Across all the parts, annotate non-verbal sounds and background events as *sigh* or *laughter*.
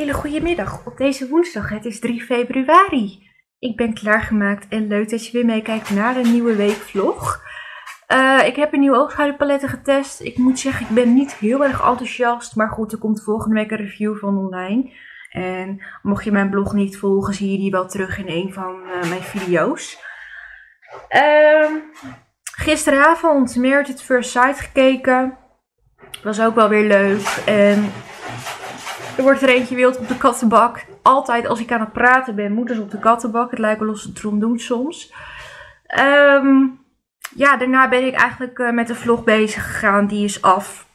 hele goede middag op deze woensdag. Het is 3 februari. Ik ben klaargemaakt en leuk dat je weer meekijkt naar een nieuwe weekvlog. Uh, ik heb een nieuwe oogschaduwpaletten getest. Ik moet zeggen, ik ben niet heel erg enthousiast. Maar goed, er komt volgende week een review van online. En mocht je mijn blog niet volgen, zie je die wel terug in een van uh, mijn video's. Uh, gisteravond Merit at First Sight gekeken. Was ook wel weer leuk. En wordt er eentje wild op de kattenbak. Altijd als ik aan het praten ben, moeten ze op de kattenbak. Het lijkt wel of ze doen soms. Um, ja, daarna ben ik eigenlijk uh, met de vlog bezig gegaan. Die is af.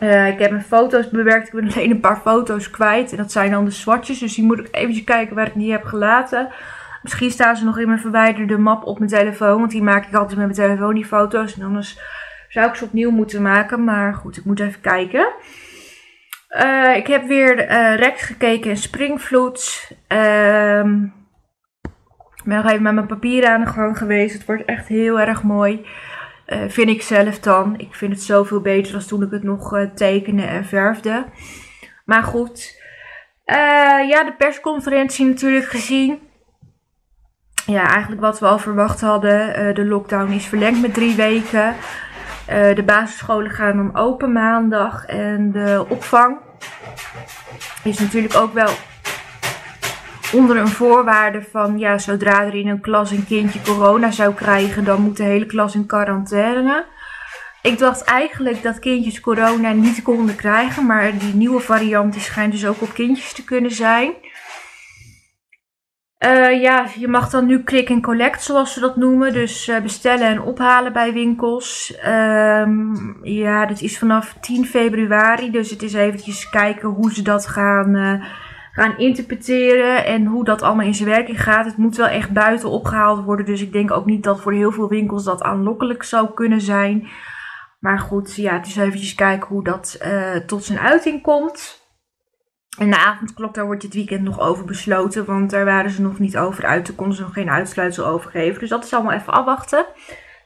Uh, ik heb mijn foto's bewerkt. Ik ben alleen een paar foto's kwijt. En dat zijn dan de swatches. Dus die moet ik eventjes kijken waar ik die heb gelaten. Misschien staan ze nog in mijn verwijderde map op mijn telefoon. Want die maak ik altijd met mijn telefoon, die foto's. En anders zou ik ze opnieuw moeten maken. Maar goed, ik moet even kijken. Uh, ik heb weer uh, gekeken in Springvloed. Ehm, ik ben nog even met mijn papieren aan de gang geweest. Het wordt echt heel erg mooi. Uh, vind ik zelf dan. Ik vind het zoveel beter dan toen ik het nog tekende en verfde. Maar goed. ja, de persconferentie natuurlijk gezien. Ja, eigenlijk wat we al verwacht hadden. de lockdown is verlengd met drie weken. Uh, de basisscholen gaan dan open maandag. En de opvang is natuurlijk ook wel onder een voorwaarde van ja, zodra er in een klas een kindje corona zou krijgen, dan moet de hele klas in quarantaine. Ik dacht eigenlijk dat kindjes corona niet konden krijgen, maar die nieuwe variant schijnt dus ook op kindjes te kunnen zijn. Uh, ja, je mag dan nu click and collect, zoals ze dat noemen. Dus uh, bestellen en ophalen bij winkels. Um, ja, dat is vanaf 10 februari. Dus het is eventjes kijken hoe ze dat gaan, uh, gaan interpreteren. En hoe dat allemaal in zijn werking gaat. Het moet wel echt buiten opgehaald worden. Dus ik denk ook niet dat voor heel veel winkels dat aanlokkelijk zou kunnen zijn. Maar goed, ja, het is eventjes kijken hoe dat tot zijn uiting komt. En de avondklok, daar wordt dit weekend nog over besloten. Want daar waren ze nog niet over uit. Daar konden ze nog geen uitsluitsel over geven. Dus dat is allemaal even afwachten.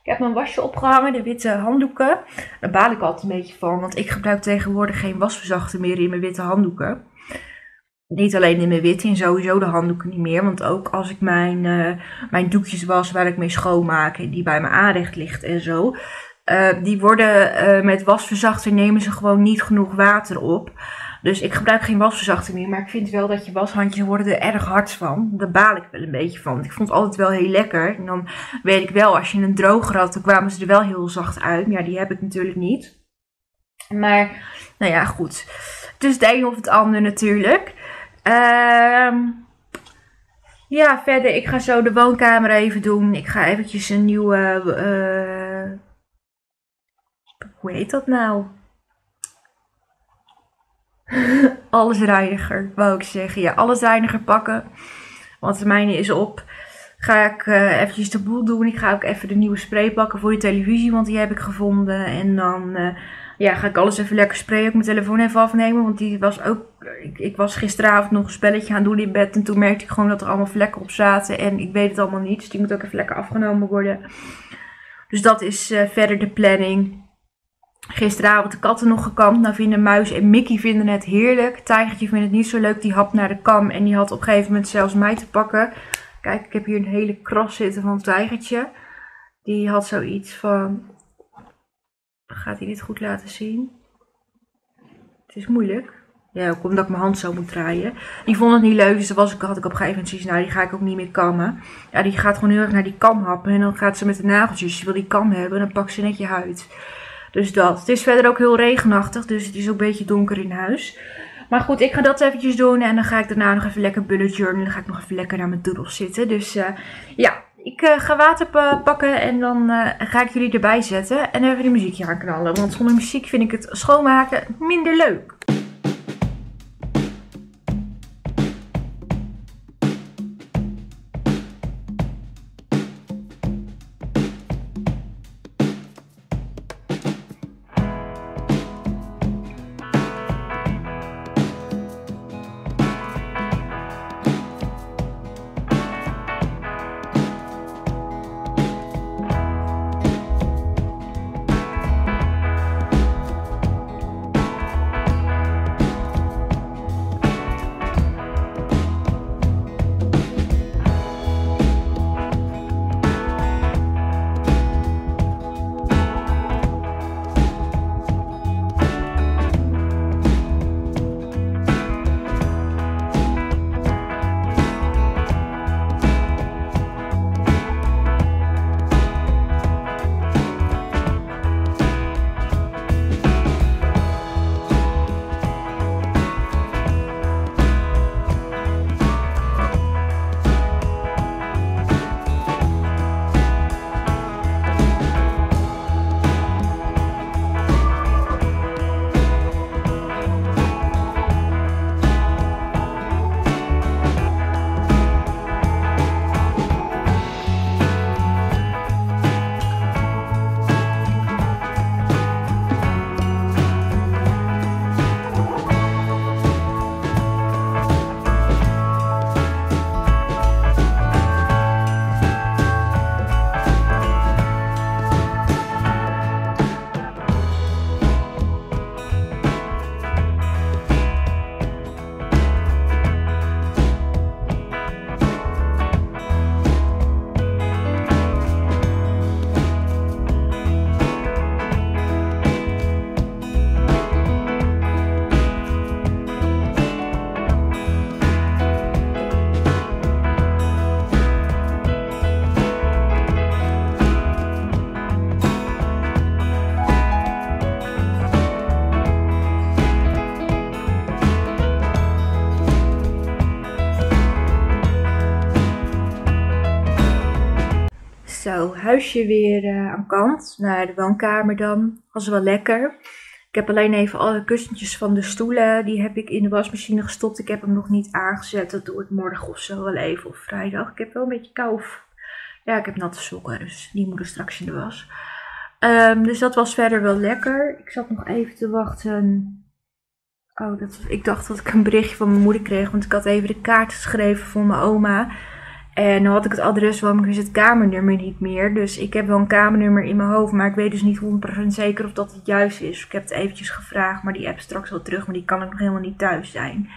Ik heb mijn wasje opgehangen, de witte handdoeken. Daar baal ik altijd een beetje van. Want ik gebruik tegenwoordig geen wasverzachter meer in mijn witte handdoeken. Niet alleen in mijn witte, in sowieso de handdoeken niet meer. Want ook als ik mijn, uh, mijn doekjes was waar ik mee schoonmaak. En die bij mijn aanrecht ligt en zo. Uh, die worden uh, met wasverzachter nemen ze gewoon niet genoeg water op. Dus ik gebruik geen wasverzachter meer. Maar ik vind wel dat je washandjes worden er erg hard van. Daar baal ik wel een beetje van. Ik vond het altijd wel heel lekker. En dan weet ik wel, als je een droger had, dan kwamen ze er wel heel zacht uit. Maar ja, die heb ik natuurlijk niet. Maar, nou ja, goed. Het een of het ander natuurlijk. Ehm... Ja, verder, ik ga zo de woonkamer even doen. Ik ga eventjes een nieuwe... Uh, hoe heet dat nou? *laughs* allesreiniger, wou ik zeggen. Ja, allesreiniger pakken. Want de mijne is op. Ga ik uh, eventjes de boel doen. Ik ga ook even de nieuwe spray pakken voor die televisie. Want die heb ik gevonden. En dan uh, ja, ga ik alles even lekker sprayen. Ik mijn telefoon even afnemen. Want die was ook... Ik, ik, was gisteravond nog een spelletje aan doen in bed. En toen merkte ik gewoon dat er allemaal vlekken op zaten. En ik weet het allemaal niet. Dus die moet ook even lekker afgenomen worden. Dus dat is uh, verder de planning. Gisteravond de katten nog gekamd. Nou vinden Muis en Mickey vinden het heerlijk. Tijgertje vindt het niet zo leuk. Die hap naar de kam. En die had op een gegeven moment zelfs mij te pakken. Kijk, ik heb hier een hele kras zitten van Tijgertje. Die had zoiets van... Gaat hij dit goed laten zien? Het is moeilijk. Ja, ook omdat ik mijn hand zo moet draaien. Die vond het niet leuk, dus dan was had ik op een gegeven moment zoiets, nou die ga ik ook niet meer kammen. Ja, die gaat gewoon heel erg naar die kam happen. En dan gaat ze met de nageltjes, ze wil die kam hebben, en dan pakt ze net je huid. Dus dat. Het is verder ook heel regenachtig, dus het is ook een beetje donker in huis. Maar goed, ik ga dat eventjes doen en dan ga ik daarna nog even lekker bullet journal. Dan ga ik nog even lekker naar mijn doodles zitten. Dus uh, ja, ik uh, ga water pakken en dan uh, ga ik jullie erbij zetten. En even de muziekje aanknallen. Want zonder muziek vind ik het schoonmaken minder leuk. Huisje weer uh, aan kant. Naar de woonkamer dan. Was wel lekker. Ik heb alleen even alle kussentjes van de stoelen. Die heb ik in de wasmachine gestopt. Ik heb hem nog niet aangezet. Dat doe ik morgen of zo wel even. Of vrijdag. Ik heb wel een beetje kou. Ja, ik heb natte sokken. Dus die moeten straks in de was. Um, dus dat was verder wel lekker. Ik zat nog even te wachten. Oh, dat, ik dacht dat ik een berichtje van mijn moeder kreeg. Want ik had even de kaart geschreven voor mijn oma. En dan had ik het adres maar ik het kamernummer niet meer. Dus ik heb wel een kamernummer in mijn hoofd, maar ik weet dus niet 100% zeker of dat het juist is. Ik heb het eventjes gevraagd, maar die app straks wel terug, maar die kan ik nog helemaal niet thuis zijn.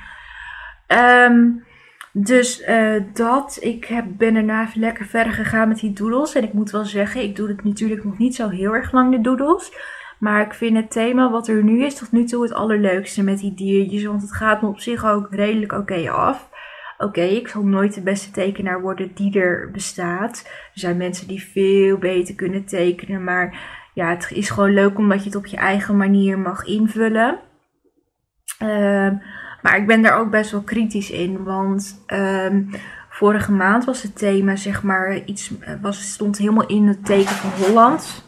Um, dus uh, dat, ik heb, ben daarna lekker verder gegaan met die doodles. En ik moet wel zeggen, ik doe het natuurlijk nog niet zo heel erg lang, de doodles. Maar ik vind het thema wat er nu is tot nu toe het allerleukste met die diertjes. Want het gaat me op zich ook redelijk oké af oké, ik zal nooit de beste tekenaar worden die er bestaat. Er zijn mensen die veel beter kunnen tekenen, maar ja, het is gewoon leuk omdat je het op je eigen manier mag invullen. Ehm, maar ik ben daar ook best wel kritisch in, want ehm, vorige maand was het thema, zeg maar, iets, was, stond helemaal in het teken van Holland.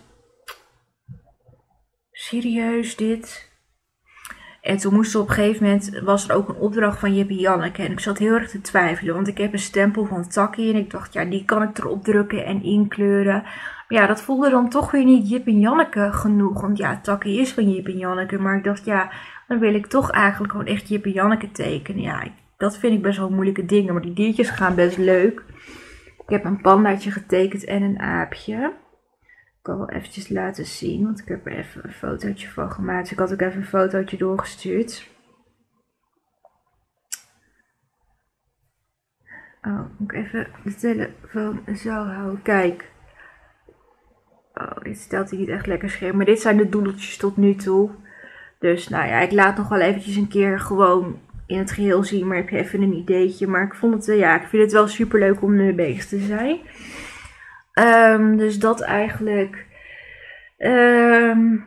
Serieus dit? En toen moest er op een gegeven moment, was er ook een opdracht van Jippie Janneke. En ik zat heel erg te twijfelen, want ik heb een stempel van Taki. En ik dacht, ja, die kan ik erop drukken en inkleuren. Maar ja, dat voelde dan toch weer niet Jip en Janneke genoeg. Want ja, Taki is van Jip en Janneke. Maar ik dacht, ja, dan wil ik toch eigenlijk gewoon echt Jip en Janneke tekenen. Ja, dat vind ik best wel moeilijke dingen. Maar die diertjes gaan best leuk. Ik heb een pandaatje getekend en een aapje kan wel eventjes laten zien, want ik heb er even een fotootje van gemaakt. Ik had ook even een fotootje doorgestuurd. Oh, moet ik even de telefoon zo houden. Kijk. Oh, dit stelt hij niet echt lekker scherm. Maar dit zijn de doedeltjes tot nu toe. Dus nou ja, ik laat nog wel eventjes een keer gewoon in het geheel zien. Maar ik heb even een ideetje. Maar ik vond het, uh, ja, ik vind het wel super leuk om mee bezig te zijn. Um, dus dat eigenlijk. Um,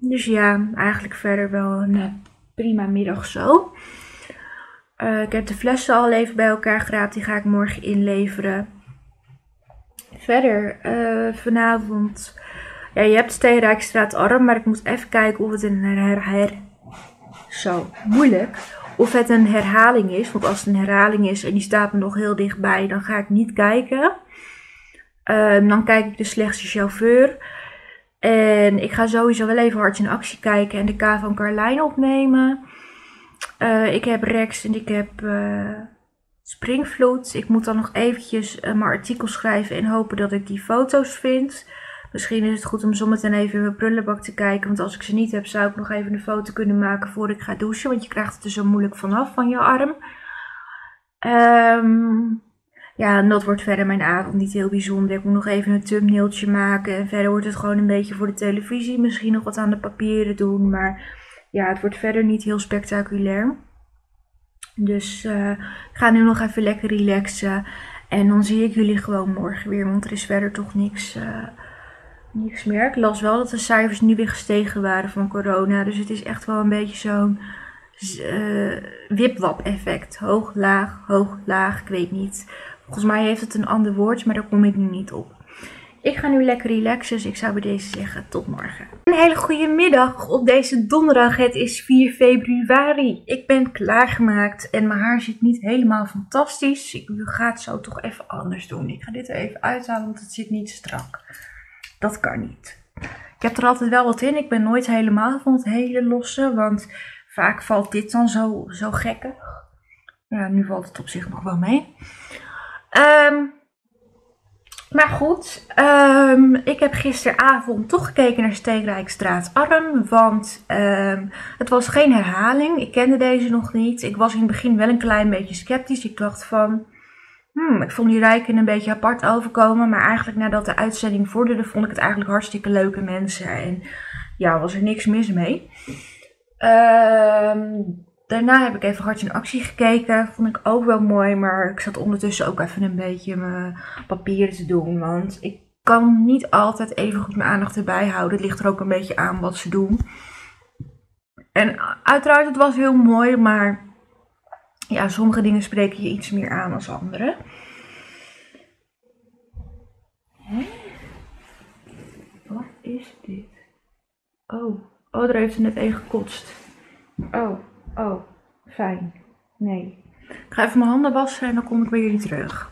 dus ja, eigenlijk verder wel een uh, prima middag zo. Uh, ik heb de flessen al even bij elkaar geraapt. Die ga ik morgen inleveren. Verder, uh, vanavond. Ja, je hebt Steenrijkstraat Arm, maar ik moet even kijken of het een her, moeilijk. Of het een herhaling is. Want als het een herhaling is en die staat me nog heel dichtbij, dan ga ik niet kijken. Um, dan kijk ik de slechtste chauffeur. En ik ga sowieso wel even hard in actie kijken en de K van Carlijn opnemen. Uh, ik heb Rex en ik heb uh, Springvloed. Ik moet dan nog eventjes uh, mijn artikel schrijven en hopen dat ik die foto's vind. Misschien is het goed om zometeen even in mijn prullenbak te kijken. Want als ik ze niet heb, zou ik nog even een foto kunnen maken voor ik ga douchen. Want je krijgt het er zo moeilijk vanaf van je arm. Um, ja, en dat wordt verder mijn avond niet heel bijzonder. Ik moet nog even een thumbnailtje maken. En verder wordt het gewoon een beetje voor de televisie. Misschien nog wat aan de papieren doen. Maar ja, het wordt verder niet heel spectaculair. Dus uh, ik ga nu nog even lekker relaxen. En dan zie ik jullie gewoon morgen weer. Want er is verder toch niks, uh, niks meer. Ik las wel dat de cijfers nu weer gestegen waren van corona. Dus het is echt wel een beetje zo'n uh, wipwap effect. Hoog, laag, hoog, laag. Ik weet niet. Volgens mij heeft het een ander woord, maar daar kom ik nu niet op. Ik ga nu lekker relaxen, dus ik zou bij deze zeggen tot morgen. Een hele goede middag op deze donderdag. Het is 4 februari. Ik ben klaargemaakt en mijn haar zit niet helemaal fantastisch. Ik ga het zo toch even anders doen. Ik ga dit er even uithalen, want het zit niet strak. Dat kan niet. Ik heb er altijd wel wat in. Ik ben nooit helemaal van het hele losse, want vaak valt dit dan zo, zo gekke. Ja, nu valt het op zich nog wel mee. Um, maar goed, um, ik heb gisteravond toch gekeken naar Steenrijkstraat Arm. Want um, het was geen herhaling. Ik kende deze nog niet. Ik was in het begin wel een klein beetje sceptisch. Ik dacht van, hmm, ik vond die rijken een beetje apart overkomen. Maar eigenlijk nadat de uitzending vorderde, vond ik het eigenlijk hartstikke leuke mensen. En ja, was er niks mis mee. Um, Daarna heb ik even hard in actie gekeken. Vond ik ook wel mooi. Maar ik zat ondertussen ook even een beetje mijn papieren te doen. Want ik kan niet altijd even goed mijn aandacht erbij houden. Het ligt er ook een beetje aan wat ze doen. En uiteraard, het was heel mooi. Maar ja, sommige dingen spreken je iets meer aan als andere. is dit? Oh, oh, er heeft er net één gekotst. Oh, oh, fijn. Nee. Ik ga even mijn handen wassen en dan kom ik bij jullie terug.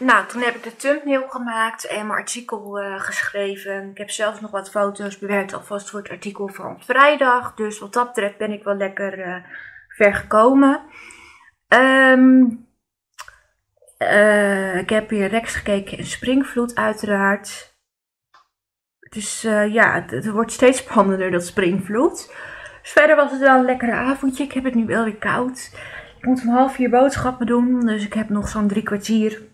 Nou, toen heb ik de thumbnail gemaakt en mijn artikel uh, geschreven. Ik heb zelfs nog wat foto's bewerkt alvast voor het artikel van vrijdag. Dus wat dat betreft ben ik wel lekker uh, ver gekomen. Um, uh, ik heb hier rechts gekeken in Springvloed uiteraard. Dus ja, het, het, wordt steeds spannender dat Springvloed. Verder was het wel een lekkere avondje. Ik heb het nu wel weer koud. Ik moet om half vier boodschappen doen. Dus ik heb nog zo'n drie kwartier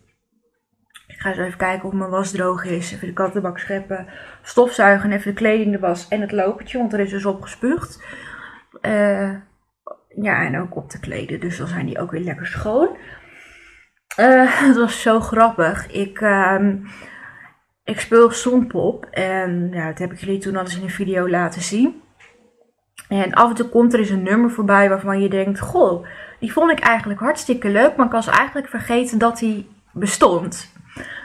ik ga eens even kijken of mijn was droog is. Even de kattenbak scheppen, stofzuigen, even de kleding de was en het lopertje, want er is dus op gespuugd. Uh, ja, en ook op te kleden, dus dan zijn die ook weer lekker schoon. Uh, *laughs* het was zo grappig. Ik, uh, ik speel Songpop en ja, dat heb ik jullie toen al eens in een video laten zien. En af en toe komt er eens een nummer voorbij waarvan je denkt, goh, die vond ik eigenlijk hartstikke leuk, maar ik was eigenlijk vergeten dat die bestond.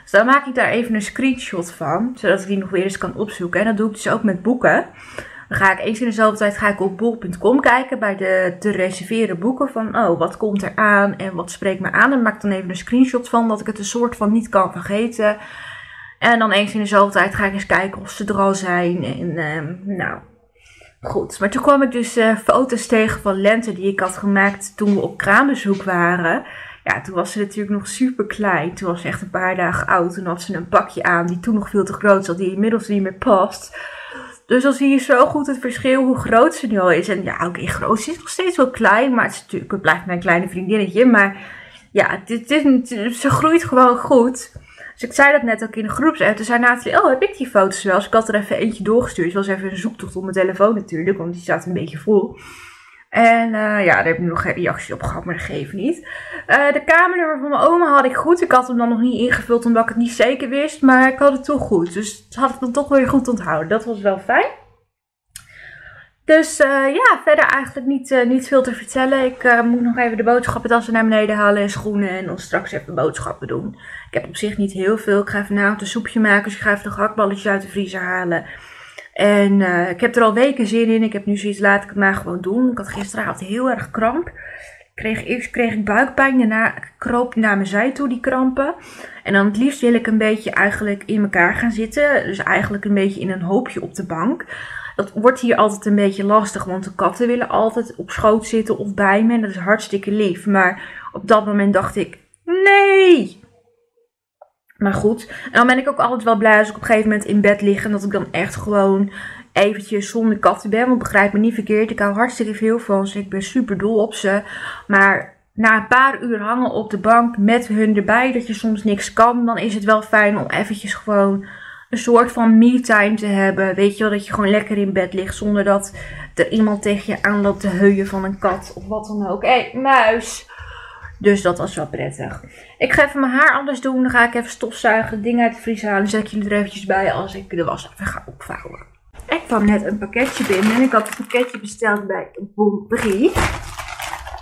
Dus dan maak ik daar even een screenshot van, zodat ik die nog weer eens kan opzoeken. En dat doe ik dus ook met boeken. Dan ga ik eens in dezelfde tijd ga ik op bol.com kijken bij de te reserveren boeken. Van oh, wat komt er aan en wat spreekt me aan. En maak dan even een screenshot van dat ik het een soort van niet kan vergeten. En dan eens in dezelfde tijd ga ik eens kijken of ze er al zijn. En uh, nou, goed. Maar toen kwam ik dus uh, foto's tegen van lente die ik had gemaakt toen we op kraambezoek waren. Ja, toen was ze natuurlijk nog super klein. Toen was ze echt een paar dagen oud. Toen had ze een pakje aan die toen nog veel te groot zat, die inmiddels niet meer past. Dus dan zie je zo goed het verschil hoe groot ze nu al is. En ja, oké, groot. Ze is nog steeds wel klein, maar het, is natuurlijk, blijft mijn kleine vriendinnetje. Maar ja, dit, dit, ze groeit gewoon goed. Dus ik zei dat net ook in de groepsapp. Toen zei Nathalie, oh, heb ik die foto's wel? Dus ik had er even eentje doorgestuurd. Het was even een zoektocht op mijn telefoon natuurlijk, want die staat een beetje vol. En uh, ja, daar heb ik nog geen reactie op gehad, maar dat geeft niet. Uh, de kamernummer van mijn oma had ik goed. Ik had hem dan nog niet ingevuld omdat ik het niet zeker wist. Maar ik had het toch goed. Dus had ik dan toch weer goed onthouden. Dat was wel fijn. Dus uh, ja, verder eigenlijk niet, niet veel te vertellen. Ik moet nog even de boodschappentassen naar beneden halen en schoenen. En dan straks even boodschappen doen. Ik heb op zich niet heel veel. Ik ga vanavond een soepje maken. Dus ik ga even de gehaktballetjes uit de vriezer halen. En ik heb er al weken zin in. Ik heb nu zoiets, laat ik het maar gewoon doen. Ik had gisteravond heel erg kramp. Kreeg, eerst kreeg ik buikpijn, daarna kroop naar mijn zij toe die krampen. En dan het liefst wil ik een beetje eigenlijk in elkaar gaan zitten. Dus eigenlijk een beetje in een hoopje op de bank. Dat wordt hier altijd een beetje lastig, want de katten willen altijd op schoot zitten of bij me. En dat is hartstikke lief. Maar op dat moment dacht ik, nee, maar goed. En dan ben ik ook altijd wel blij als ik op een gegeven moment in bed lig. En dat ik dan echt gewoon eventjes zonder katten ben. Want begrijp me niet verkeerd. Ik hou hartstikke veel van ze. Ik ben super dol op ze. Maar na een paar uur hangen op de bank met hun erbij. Dat je soms niks kan. Dan is het wel fijn om eventjes gewoon een soort van me-time te hebben. Weet je wel, dat je gewoon lekker in bed ligt. Zonder dat er iemand tegen je aanloopt te heuien van een kat. Of wat dan ook. Hé, hey, muis. Dus dat was wel prettig. Ik ga even mijn haar anders doen. Dan ga ik even stofzuigen, dingen uit de vries halen. Zet jullie er eventjes bij als ik de was even ga opvouwen. Ik kwam net een pakketje binnen. En ik had een pakketje besteld bij Bonprix.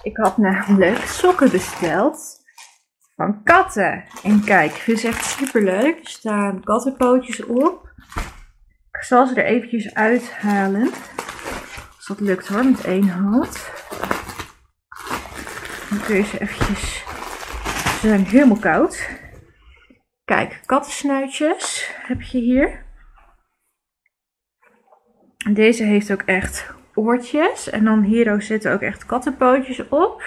Ik had namelijk sokken besteld. Van katten. En kijk, vind ze echt super leuk. Er staan kattenpootjes op. Ik zal ze er eventjes uithalen. Als dat lukt hoor, met één hand. Dan kun je ze eventjes... Ze zijn helemaal koud. Kijk, kattensnuitjes heb je hier. Deze heeft ook echt oortjes. En dan hier zitten ook echt kattenpootjes op.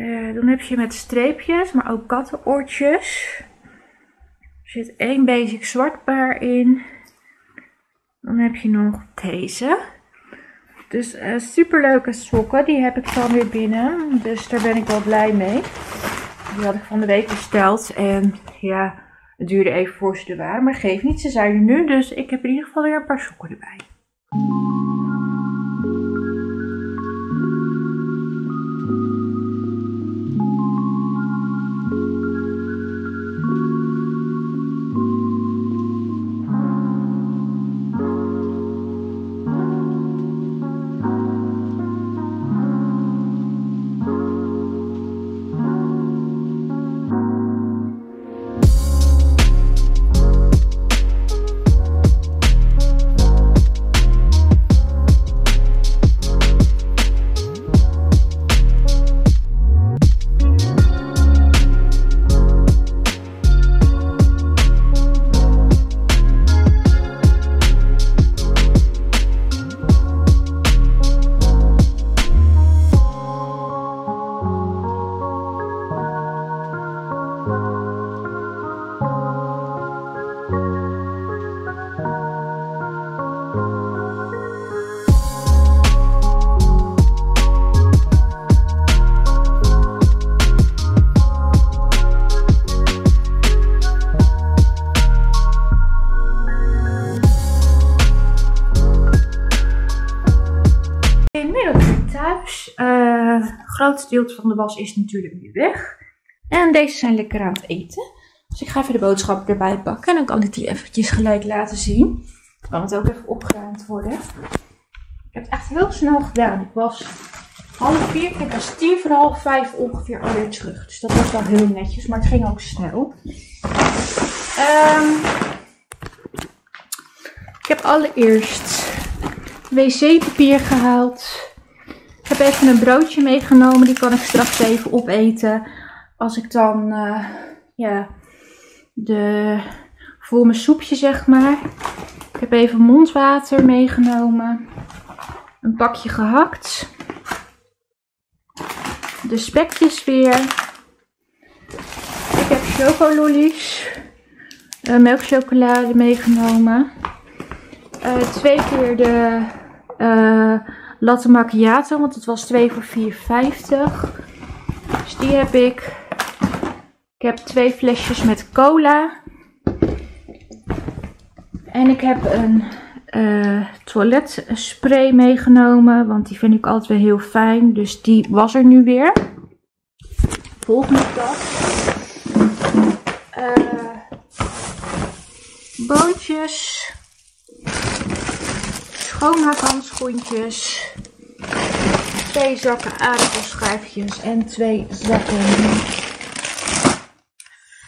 Uh, dan heb je met streepjes, maar ook kattenoortjes. Er zit één basic zwart paar in. Dan heb je nog deze. Dus uh, eh, super leuke sokken. Die heb ik dan weer binnen. Dus daar ben ik wel blij mee. Die had ik van de week besteld. En ja, het duurde even voor ze er waren. Maar geef niet, ze zijn er nu. Dus ik heb in ieder geval weer een paar sokken erbij. Grootste deel van de was is natuurlijk nu weg. En deze zijn lekker aan het eten. Dus ik ga even de boodschappen erbij pakken. En dan kan ik die eventjes gelijk laten zien. Dan kan het ook even opgeruimd worden. Ik heb het echt heel snel gedaan. Ik was half vier, ik was tien voor half vijf ongeveer alweer terug. Dus dat was wel heel netjes, maar het ging ook snel. Um, ik heb allereerst wc-papier gehaald. Heb even een broodje meegenomen, die kan ik straks even opeten. Als ik dan, uh, ja, de, voor mijn soepje zeg maar. Ik heb even mondwater meegenomen. Een pakje gehakt. De spekjes weer. Ik heb chocolollies. Uh, melkchocolade meegenomen. Uh, twee keer de latte macchiato, want het was 2 voor 4,50. Dus die heb ik. Ik heb twee flesjes met cola. En ik heb een uh, toiletspray meegenomen, want die vind ik altijd weer heel fijn. Dus die was er nu weer. Volgende tas. Uh, boontjes. Schoonmaakhandschoentjes. Twee zakken aardappelschijfjes en twee zakken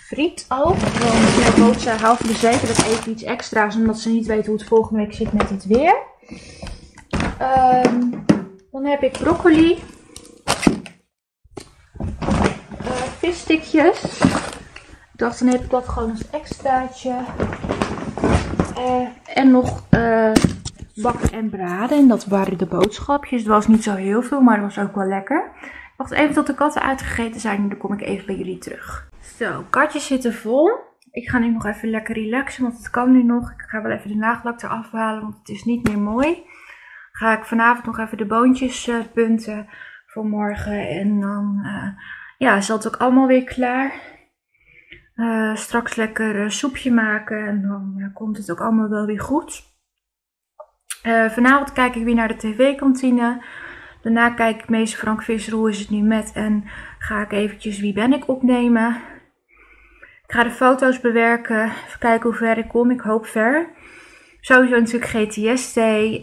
friet ook. Want mijn bootzaar houdt er zeker dat even iets extra's, omdat ze niet weten hoe het volgende week zit met het weer. Um, dan heb ik broccoli. Uh, visstikjes. Ik dacht, dan heb ik dat gewoon als extraatje. Uh, en nog uh, bakken en braden. En dat waren de boodschapjes. Het was niet zo heel veel, maar het was ook wel lekker. Ik wacht even tot de katten uitgegeten zijn en dan kom ik even bij jullie terug. Zo, katjes zitten vol. Ik ga nu nog even lekker relaxen, want het kan nu nog. Ik ga wel even de nagellak eraf halen, want het is niet meer mooi. Ga ik vanavond nog even de boontjes uh, punten voor morgen. En dan uh, ja, is dat ook allemaal weer klaar. Uh, straks lekker soepje maken en dan komt het ook allemaal wel weer goed. Vanavond kijk ik weer naar de tv-kantine. Daarna kijk ik meester Frank Visser, hoe is het nu met? En ga ik eventjes Wie ben ik opnemen. Ik ga de foto's bewerken. Even kijken hoe ver ik kom. Ik hoop ver. Sowieso natuurlijk GTST.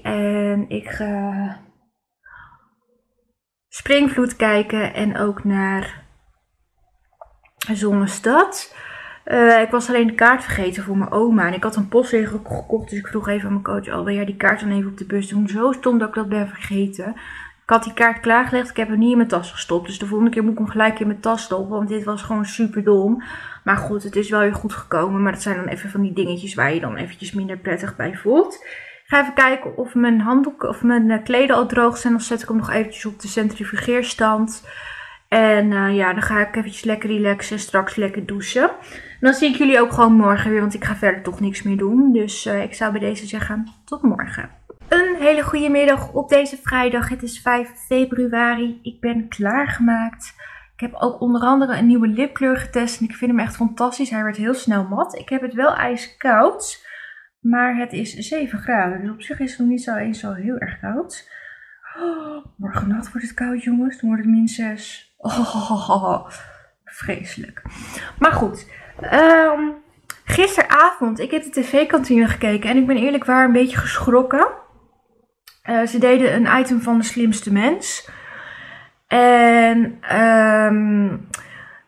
En ik ga Springvloed kijken. En ook naar Zonnestad. Uh, ik was alleen de kaart vergeten voor mijn oma. En ik had een postzegel gekocht. Dus ik vroeg even aan mijn coach. Oh, wil jij die kaart dan even op de bus doen? Zo stom dat ik dat ben vergeten. Ik had die kaart klaargelegd. Ik heb hem niet in mijn tas gestopt. Dus de volgende keer moet ik hem gelijk in mijn tas stoppen. Want dit was gewoon super dom. Maar goed, het is wel weer goed gekomen. Maar dat zijn dan even van die dingetjes waar je dan eventjes minder prettig bij voelt. Ik ga even kijken of mijn handdoeken of mijn uh, kleden al droog zijn. Dan zet ik hem nog eventjes op de centrifugeerstand. En uh, ja, dan ga ik eventjes lekker relaxen. Straks lekker douchen. Dan zie ik jullie ook gewoon morgen weer. Want ik ga verder toch niks meer doen. Dus uh, ik zou bij deze zeggen, tot morgen. Een hele goede middag op deze vrijdag. Het is 5 februari. Ik ben klaargemaakt. Ik heb ook onder andere een nieuwe lipkleur getest. En ik vind hem echt fantastisch. Hij werd heel snel mat. Ik heb het wel ijskoud. Maar het is 7 graden. Dus op zich is het nog niet zo eens zo heel erg koud. Oh, morgen nacht wordt het koud jongens. Dan wordt het min 6. Oh, *laughs* vreselijk. Maar goed. Um, gisteravond. Ik heb de tv-kantine gekeken. En ik ben eerlijk waar een beetje geschrokken. Uh, ze deden een item van de slimste mens. En um,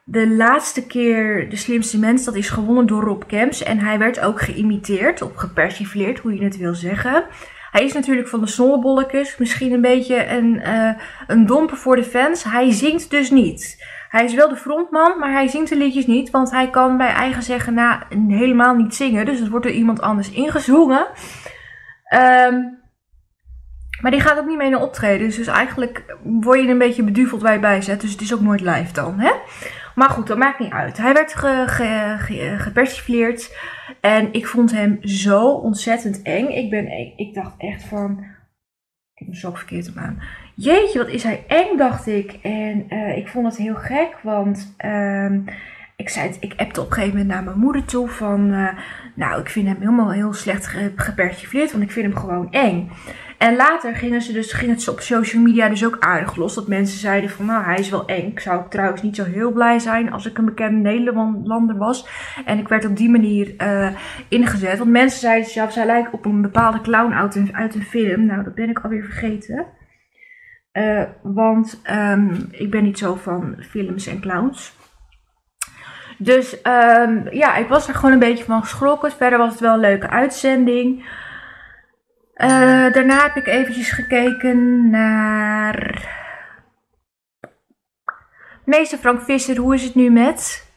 de laatste keer de slimste mens, dat is gewonnen door Rob Kemps. En hij werd ook geïmiteerd, of gepersifleerd, hoe je het wil zeggen. Hij is natuurlijk van de zonnebolletjes, misschien een beetje een, uh, een domper voor de fans. Hij zingt dus niet. Hij is wel de frontman, maar hij zingt de liedjes niet. Want hij kan bij eigen zeggen na helemaal niet zingen. Dus het wordt door iemand anders ingezongen. Um, maar die gaat ook niet mee naar optreden. Dus eigenlijk word je een beetje beduveld bij zet. Dus het is ook nooit live dan. Hè? Maar goed, dat maakt niet uit. Hij werd ge, ge, ge, gepersifleerd. En ik vond hem zo ontzettend eng. Ik, ben, ik dacht echt van. Ik heb mijn verkeerd op aan. Jeetje, wat is hij eng, dacht ik. En uh, ik vond het heel gek, want. Uh, ik zei het, ik appte op een gegeven moment naar mijn moeder toe van, uh, nou, ik vind hem helemaal heel slecht gepersifleerd, want ik vind hem gewoon eng. En later gingen ze dus, ging het op social media dus ook aardig los. Dat mensen zeiden van nou hij is wel eng. Zou ik trouwens niet zo heel blij zijn als ik een bekende Nederlander was. En ik werd op die manier uh, ingezet. Want mensen zeiden ja, zij lijkt op een bepaalde clown uit een, uit een film. Nou dat ben ik alweer vergeten. Uh, want um, ik ben niet zo van films en clowns. Dus um, ja, ik was er gewoon een beetje van geschrokken. Verder was het wel een leuke uitzending. Uh, daarna heb ik eventjes gekeken naar... Meester Frank Visser, hoe is het nu met?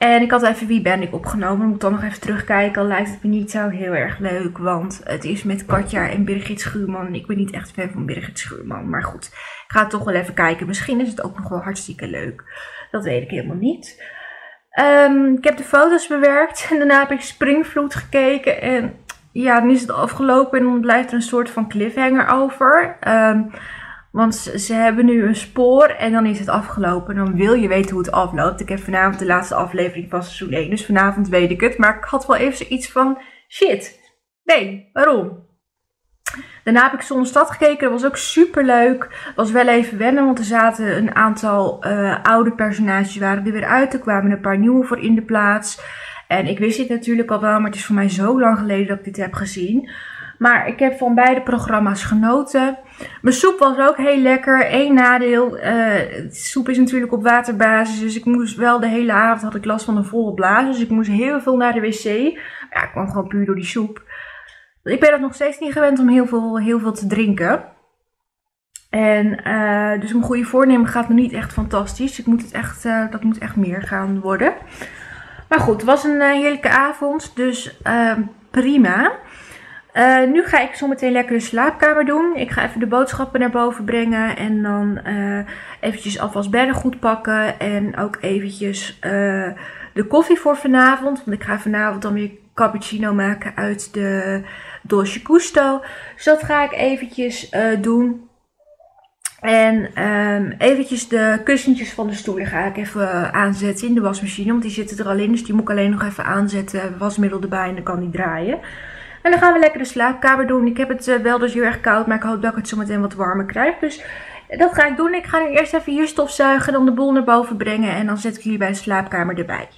En ik had even Wie ben ik opgenomen. Moet dan nog even terugkijken. Al lijkt het me niet zo heel erg leuk. Want het is met Katja en Birgit Schuurman. Ik ben niet echt fan van Birgit Schuurman. Maar goed, ik ga toch wel even kijken. Misschien is het ook nog wel hartstikke leuk. Dat weet ik helemaal niet. Um, ik heb de foto's bewerkt. En daarna heb ik Springvloed gekeken. En ja, dan is het afgelopen. En dan blijft er een soort van cliffhanger over. Um, want ze hebben nu een spoor en dan is het afgelopen. Dan wil je weten hoe het afloopt. Ik heb vanavond de laatste aflevering van seizoen 1. Dus vanavond weet ik het. Maar ik had wel even zoiets van, shit. Nee, waarom? Daarna heb ik Zonnestad gekeken. Dat was ook super leuk. Was wel even wennen, want er zaten een aantal uh, oude personages waren er weer uit. Er kwamen een paar nieuwe voor in de plaats. En ik wist dit natuurlijk al wel, maar het is voor mij zo lang geleden dat ik dit heb gezien. Maar ik heb van beide programma's genoten. Mijn soep was ook heel lekker. Eén nadeel, uh, soep is natuurlijk op waterbasis. Dus ik moest wel de hele avond, had ik last van een volle blaas. Dus ik moest heel veel naar de wc. Ja, ik kwam gewoon puur door die soep. Ik ben het nog steeds niet gewend om heel veel, heel veel te drinken. En uh, dus mijn goede voornemen gaat nog niet echt fantastisch. Ik moet het echt, uh, dat moet echt meer gaan worden. Maar goed, het was een heerlijke avond. Dus prima. Uh, nu ga ik zometeen lekker de slaapkamer doen. Ik ga even de boodschappen naar boven brengen. En dan uh, eventjes alvast goed pakken. En ook eventjes uh, de koffie voor vanavond. Want ik ga vanavond dan weer cappuccino maken uit de Dolce Gusto. Dus dat ga ik eventjes doen. En um, eventjes de kussentjes van de stoelen ga ik even aanzetten in de wasmachine. Want die zitten er al in. Dus die moet ik alleen nog even aanzetten. Wasmiddel erbij en dan kan die draaien. En dan gaan we lekker de slaapkamer doen. Ik heb het uh, wel dus heel erg koud, maar ik hoop dat ik het zo meteen wat warmer krijg. Dus dat ga ik doen. Ik ga nu eerst even hier stofzuigen, dan de boel naar boven brengen en dan zet ik jullie bij de slaapkamer erbij.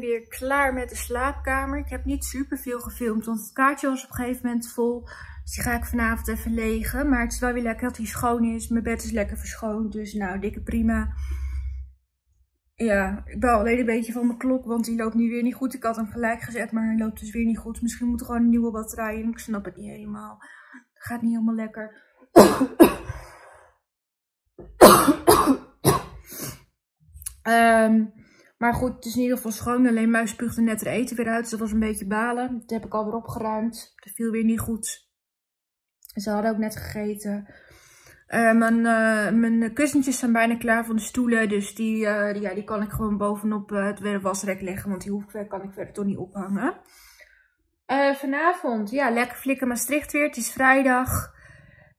Weer klaar met de slaapkamer. Ik heb niet super veel gefilmd, want het kaartje was op een gegeven moment vol. Dus die ga ik vanavond even legen. Maar het is wel weer lekker dat hij schoon is. Mijn bed is lekker verschoond, dus nou, dikke prima. Ja, ik ben alleen een beetje van mijn klok, want die loopt nu weer niet goed. Ik had hem gelijk gezet, maar hij loopt dus weer niet goed. Misschien moet er gewoon een nieuwe batterij in. Ik snap het niet helemaal. Het gaat niet helemaal lekker. um, *coughs* maar goed, het is in ieder geval schoon. Alleen muis spuugde net er eten weer uit. Dus dat was een beetje balen. Dat heb ik alweer opgeruimd. Dat viel weer niet goed. Ze hadden ook net gegeten. Uh, mijn, uh, mijn kussentjes zijn bijna klaar van de stoelen. Dus die, die, ja, die kan ik gewoon bovenop het wasrek leggen. Want die hoef, kan ik verder toch niet ophangen. vanavond, ja, lekker flikken Maastricht weer. Het is vrijdag.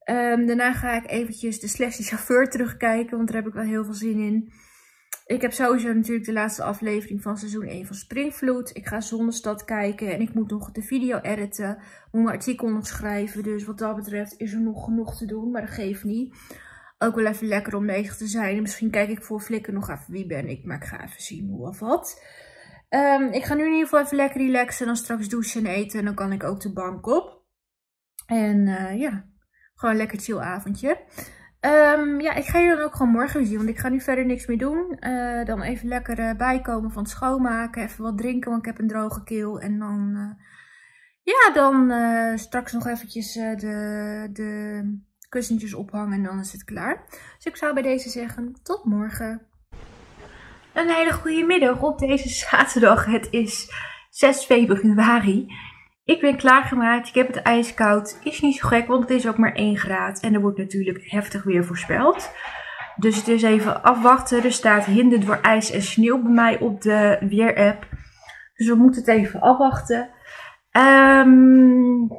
Um, daarna ga ik eventjes de Slechte Chauffeur terugkijken. Want daar heb ik wel heel veel zin in. Ik heb sowieso natuurlijk de laatste aflevering van seizoen 1 van Springvloed. Ik ga Zonnestad kijken en ik moet nog de video editen. Moet mijn artikel nog schrijven. Dus wat dat betreft is er nog genoeg te doen, maar dat geeft niet. Ook wel even lekker om bezig te zijn. misschien kijk ik voor Flikken nog even wie ben ik, maar ik ga even zien hoe of wat. Um, ik ga nu in ieder geval even lekker relaxen en dan straks douchen en eten. En dan kan ik ook de bank op. En uh, ja, gewoon een lekker chill avondje. Um, ja, ik ga jullie dan ook gewoon morgen zien, want ik ga nu verder niks meer doen. Uh, dan even lekker uh, bijkomen van het schoonmaken, even wat drinken, want ik heb een droge keel. En dan, uh, ja, dan straks nog eventjes de, de kussentjes ophangen en dan is het klaar. Dus ik zou bij deze zeggen, tot morgen. Een hele goede middag op deze zaterdag. Het is 6 februari. Ik ben klaargemaakt, ik heb het ijskoud. Is niet zo gek, want het is ook maar 1 graad. En er wordt natuurlijk heftig weer voorspeld. Dus het is even afwachten. Er staat hinder door ijs en sneeuw bij mij op de weerapp. Dus we moeten het even afwachten. Um,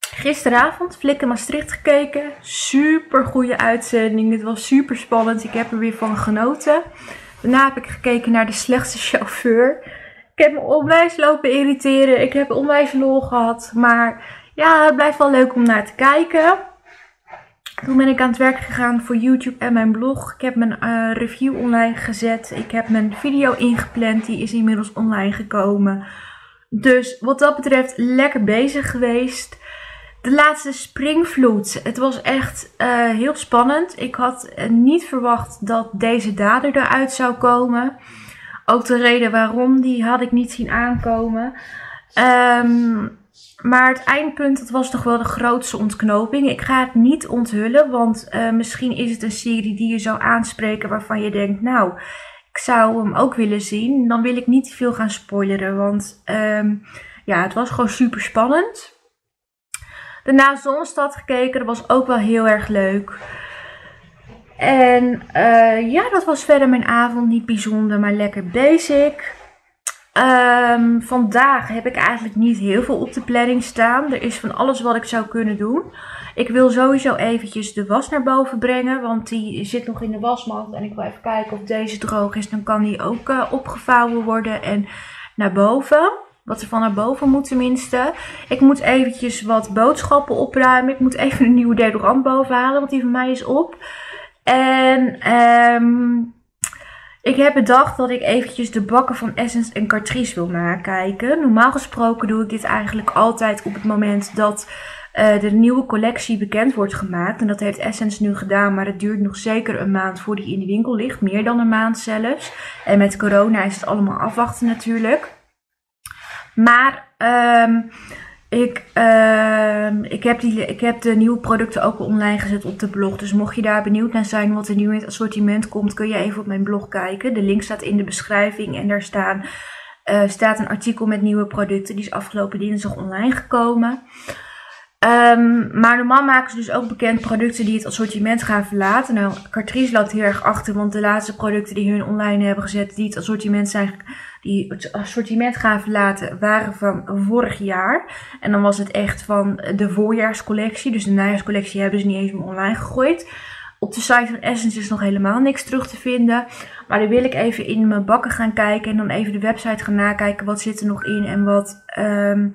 gisteravond Flikken Maastricht gekeken. Super goede uitzending. Het was super spannend. Ik heb er weer van genoten. Daarna heb ik gekeken naar de slechtste chauffeur. Ik heb me onwijs lopen irriteren. Ik heb onwijs lol gehad. Maar ja, het blijft wel leuk om naar te kijken. Toen ben ik aan het werk gegaan voor YouTube en mijn blog. Ik heb mijn uh, review online gezet. Ik heb mijn video ingepland. Die is inmiddels online gekomen. Dus wat dat betreft lekker bezig geweest. De laatste springvloed. Het was echt uh, heel spannend. Ik had niet verwacht dat deze dader eruit zou komen. Ook de reden waarom, die had ik niet zien aankomen. Um, maar het eindpunt, dat was toch wel de grootste ontknoping. Ik ga het niet onthullen, want uh, misschien is het een serie die je zou aanspreken waarvan je denkt, nou, ik zou hem ook willen zien. Dan wil ik niet te veel gaan spoileren, want um, ja, het was gewoon super spannend. Daarna Zonstad gekeken, dat was ook wel heel erg leuk. En uh, ja, dat was verder mijn avond. Niet bijzonder, maar lekker basic. Um, vandaag heb ik eigenlijk niet heel veel op de planning staan. Er is van alles wat ik zou kunnen doen. Ik wil sowieso eventjes de was naar boven brengen. Want die zit nog in de wasmand. En ik wil even kijken of deze droog is. Dan kan die ook uh, opgevouwen worden en naar boven. Wat er van naar boven moet tenminste. Ik moet eventjes wat boodschappen opruimen. Ik moet even een nieuwe deodorant boven halen. Want die van mij is op. En um, ik heb bedacht dat ik eventjes de bakken van Essence en Cartrice wil nakijken. Normaal gesproken doe ik dit eigenlijk altijd op het moment dat uh, de nieuwe collectie bekend wordt gemaakt. En dat heeft Essence nu gedaan, maar het duurt nog zeker een maand voordat die in de winkel ligt. Meer dan een maand zelfs. En met corona is het allemaal afwachten natuurlijk. Maar um, ik, uh, ik, heb die, ik heb de nieuwe producten ook online gezet op de blog. Dus mocht je daar benieuwd naar zijn wat er nu in het assortiment komt, kun je even op mijn blog kijken. De link staat in de beschrijving en daar staan, uh, staat een artikel met nieuwe producten. Die is afgelopen dinsdag online gekomen. Um, maar normaal maken ze dus ook bekend producten die het assortiment gaan verlaten. Nou, Cartrice loopt heel erg achter, want de laatste producten die hun online hebben gezet, die het assortiment zijn die het assortiment gaan verlaten, waren van vorig jaar. En dan was het echt van de voorjaarscollectie. Dus de najaarscollectie hebben ze niet eens meer online gegooid. Op de site van Essence is nog helemaal niks terug te vinden. Maar dan wil ik even in mijn bakken gaan kijken. En dan even de website gaan nakijken. Wat zit er nog in en wat um,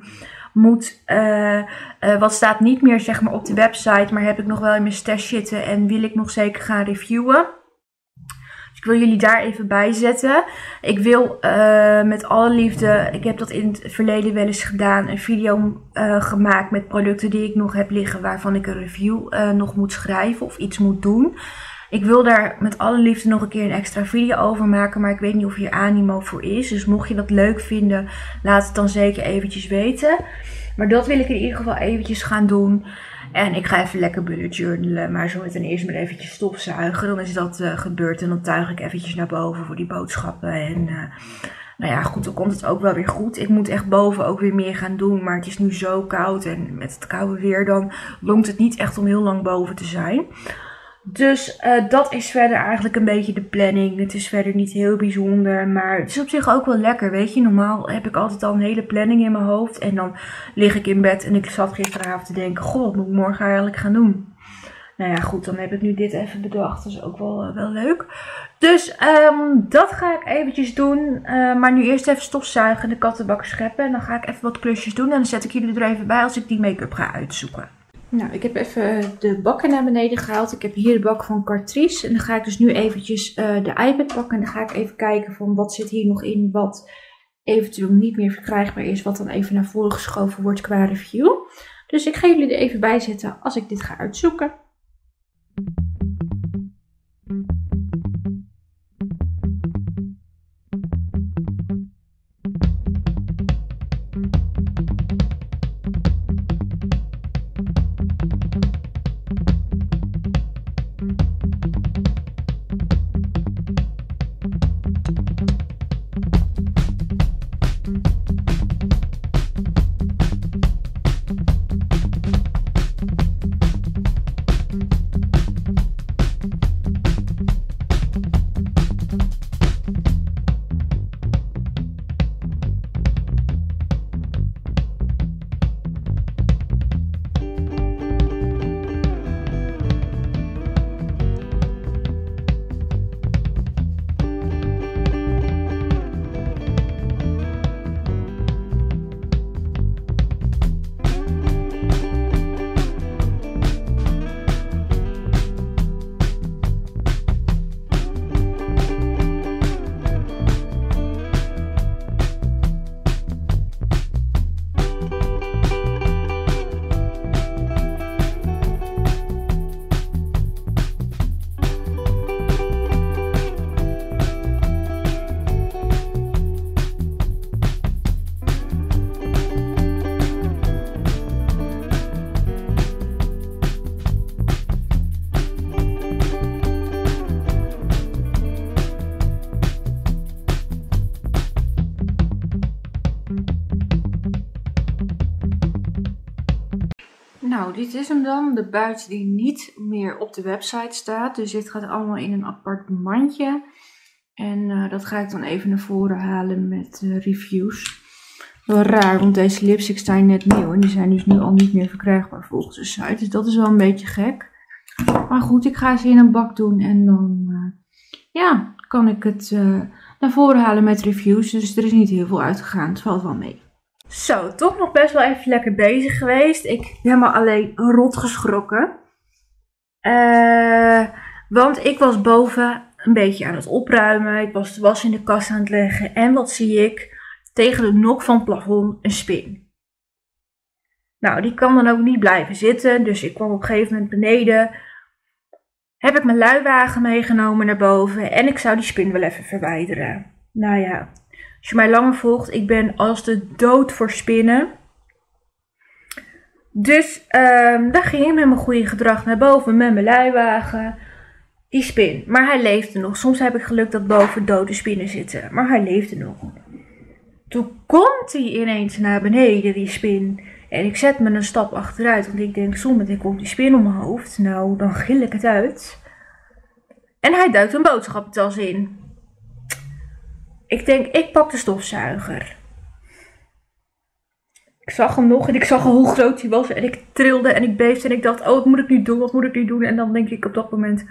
moet. Uh, uh, wat staat niet meer zeg maar op de website. Maar heb ik nog wel in mijn stash zitten. En wil ik nog zeker gaan reviewen Ik wil jullie daar even bij zetten. Ik wil uh, met alle liefde, ik heb dat in het verleden wel eens gedaan, een video gemaakt met producten die ik nog heb liggen waarvan ik een review nog moet schrijven of iets moet doen. Ik wil daar met alle liefde nog een keer een extra video over maken, maar ik weet niet of hier animo voor is. Dus mocht je dat leuk vinden, laat het dan zeker eventjes weten. Maar dat wil ik in ieder geval eventjes gaan doen. En ik ga even lekker bullet journalen, maar zo meteen eerst maar eventjes stofzuigen. Dan is dat uh, gebeurd en dan tuig ik eventjes naar boven voor die boodschappen. En uh, nou ja, goed, dan komt het ook wel weer goed. Ik moet echt boven ook weer meer gaan doen, maar het is nu zo koud. En met het koude weer dan longt het niet echt om heel lang boven te zijn. Dus uh, dat is verder eigenlijk een beetje de planning. Het is verder niet heel bijzonder, maar het is op zich ook wel lekker. Weet je, normaal heb ik altijd al een hele planning in mijn hoofd. En dan lig ik in bed en ik zat gisteravond te denken: Goh, wat moet ik morgen eigenlijk gaan doen? Nou ja, goed, dan heb ik nu dit even bedacht. Dat is ook wel, uh, wel leuk. Dus um, dat ga ik eventjes doen. Uh, maar nu eerst even stofzuigen, de kattenbak scheppen. En dan ga ik even wat klusjes doen. En dan zet ik jullie er even bij als ik die make-up ga uitzoeken. Nou, ik heb even de bakken naar beneden gehaald. Ik heb hier de bak van Cartrice. En dan ga ik dus nu eventjes uh, de iPad pakken. En dan ga ik even kijken van wat zit hier nog in. Wat eventueel niet meer verkrijgbaar is. Wat dan even naar voren geschoven wordt qua review. Dus ik ga jullie er even bij zetten als ik dit ga uitzoeken. Nou, dit is hem dan. De buit die niet meer op de website staat. Dus dit gaat allemaal in een apart mandje. En uh, dat ga ik dan even naar voren halen met uh, reviews. Wel raar, want deze lipsticks zijn net nieuw. En die zijn dus nu al niet meer verkrijgbaar volgens de site. Dus dat is wel een beetje gek. Maar goed, ik ga ze in een bak doen. En dan uh, ja, kan ik het naar voren halen met reviews. Dus er is niet heel veel uitgegaan. Het valt wel mee. Zo, toch nog best wel even lekker bezig geweest. Ik ben maar alleen rot geschrokken. Uh, want ik was boven een beetje aan het opruimen. Ik was de was in de kast aan het leggen. En wat zie ik? Tegen de nok van het plafond een spin. Nou, die kan dan ook niet blijven zitten. Dus ik kwam op een gegeven moment beneden. Heb ik mijn luiwagen meegenomen naar boven. En ik zou die spin wel even verwijderen. Nou ja, als je mij langer volgt, ik ben als de dood voor spinnen. Dus um, daar ging ik met mijn goede gedrag naar boven met mijn luiwagen. Die spin. Maar hij leefde nog. Soms heb ik geluk dat boven dode spinnen zitten. Maar hij leefde nog. Toen komt hij ineens naar beneden, die spin. En ik zet me een stap achteruit. Want ik denk, zometeen komt die spin om mijn hoofd. Nou, dan gil ik het uit. En hij duikt een boodschappentas in. Ik denk, ik pak de stofzuiger. Ik zag hem nog en ik zag hoe groot hij was. En ik trilde en ik beefde en ik dacht, oh, wat moet ik nu doen? Wat moet ik nu doen? En dan denk ik op dat moment,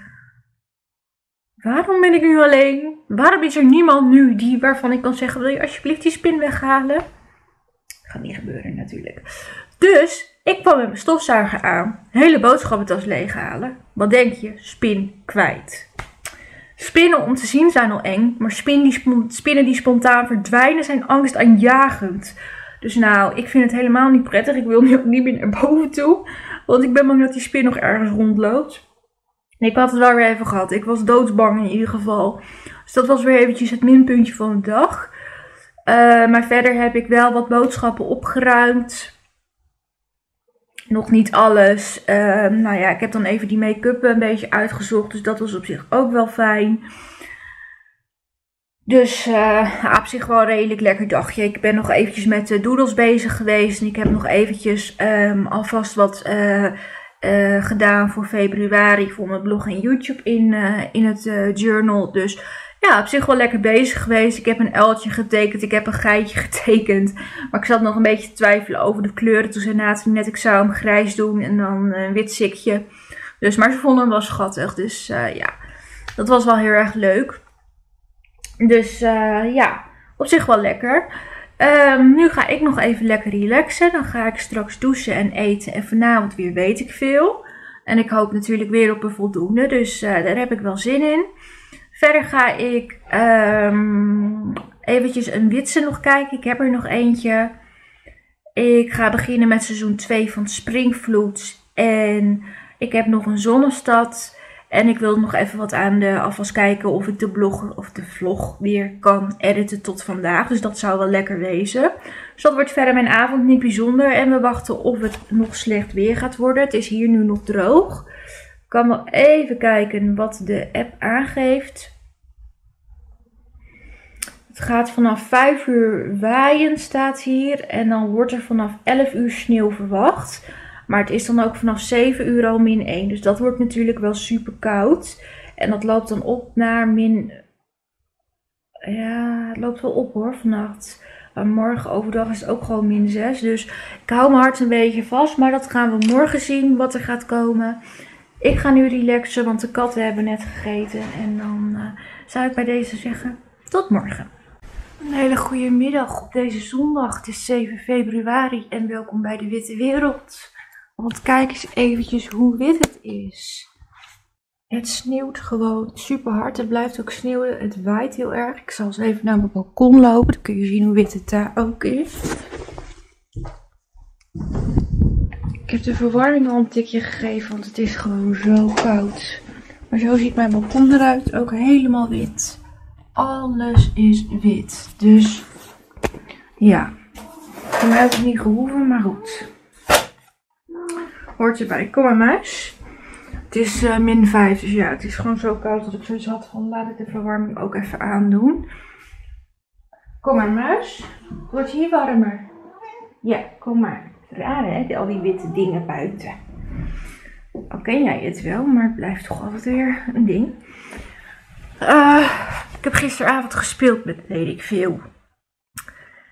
waarom ben ik nu alleen? Waarom is er niemand nu die waarvan ik kan zeggen, wil je alsjeblieft die spin weghalen? Gaat niet gebeuren natuurlijk. Dus ik kwam met mijn stofzuiger aan. Hele boodschappentas leeghalen. Wat denk je? Spin kwijt. Spinnen om te zien zijn al eng, maar spinnen die, spinnen die spontaan verdwijnen zijn angstaanjagend. Dus nou, ik vind het helemaal niet prettig. Ik wil nu ook niet meer naar boven toe. Want ik ben bang dat die spin nog ergens rondloopt. ik had het wel weer even gehad. Ik was doodsbang in ieder geval. Dus dat was weer eventjes het minpuntje van de dag. Uh, maar verder heb ik wel wat boodschappen opgeruimd. Nog niet alles. Uh, nou ja, ik heb dan even die make-up een beetje uitgezocht. Dus dat was op zich ook wel fijn. Dus uh, op zich wel redelijk lekker dagje. Ik ben nog eventjes met de doodles bezig geweest. En ik heb nog eventjes um, alvast wat uh, uh, gedaan voor februari. Voor mijn blog en YouTube in, in het journal. Dus ja, op zich wel lekker bezig geweest. Ik heb een uiltje getekend. Ik heb een geitje *laughs* getekend. Maar ik zat nog een beetje te twijfelen over de kleuren. Toen zei Nathalie net, ik zou hem grijs doen. En dan een wit sikje. Dus, maar ze vonden hem wel schattig. Dus ja, dat was wel heel erg leuk. Dus uh, ja, op zich wel lekker. Um, nu ga ik nog even lekker relaxen. Dan ga ik straks douchen en eten. En vanavond weer weet ik veel. En ik hoop natuurlijk weer op een voldoende. Dus uh, daar heb ik wel zin in. Verder ga ik um, eventjes een witse nog kijken. Ik heb er nog eentje. Ik ga beginnen met seizoen 2 van Springvloed. En ik heb nog een zonnestad. En ik wil nog even wat aan de afwas kijken of ik de blog of de vlog weer kan editen tot vandaag. Dus dat zou wel lekker wezen. Dus dat wordt verder mijn avond niet bijzonder. En we wachten of het nog slecht weer gaat worden. Het is hier nu nog droog. Kan wel even kijken wat de app aangeeft. Het gaat vanaf 5 uur waaien staat hier. En dan wordt er vanaf 11 uur sneeuw verwacht. Maar het is dan ook vanaf 7 uur al min 1. Dus dat wordt natuurlijk wel super koud. En dat loopt dan op naar min. Ja, het loopt wel op hoor vannacht. Maar morgen overdag is het ook gewoon min 6. Dus ik hou mijn hart een beetje vast. Maar dat gaan we morgen zien wat er gaat komen. Ik ga nu relaxen, want de katten hebben net gegeten. En dan uh, zou ik bij deze zeggen: tot morgen. Een hele goede middag op deze zondag. Het is 7 februari en welkom bij de Witte Wereld. Want kijk eens eventjes hoe wit het is. Het sneeuwt gewoon super hard. Het blijft ook sneeuwen. Het waait heel erg. Ik zal eens even naar mijn balkon lopen. Dan kun je zien hoe wit het daar ook is. Ik heb de verwarming al een tikje gegeven, want het is gewoon zo koud. Maar zo ziet mijn balkon eruit. Ook helemaal wit. Alles is wit. Dus ja. Voor mij heeft het niet gehoeven, maar goed hoort erbij. Kom maar muis. Het is uh, min 5, dus ja, het is gewoon zo koud dat ik zoiets had van laat ik de verwarming ook even aandoen. Kom maar muis. Wordt hier warmer? Ja, kom maar. Raar hè, al die witte dingen buiten. Al ken jij het wel, maar het blijft toch altijd weer een ding. Uh, ik heb gisteravond gespeeld met weet ik veel.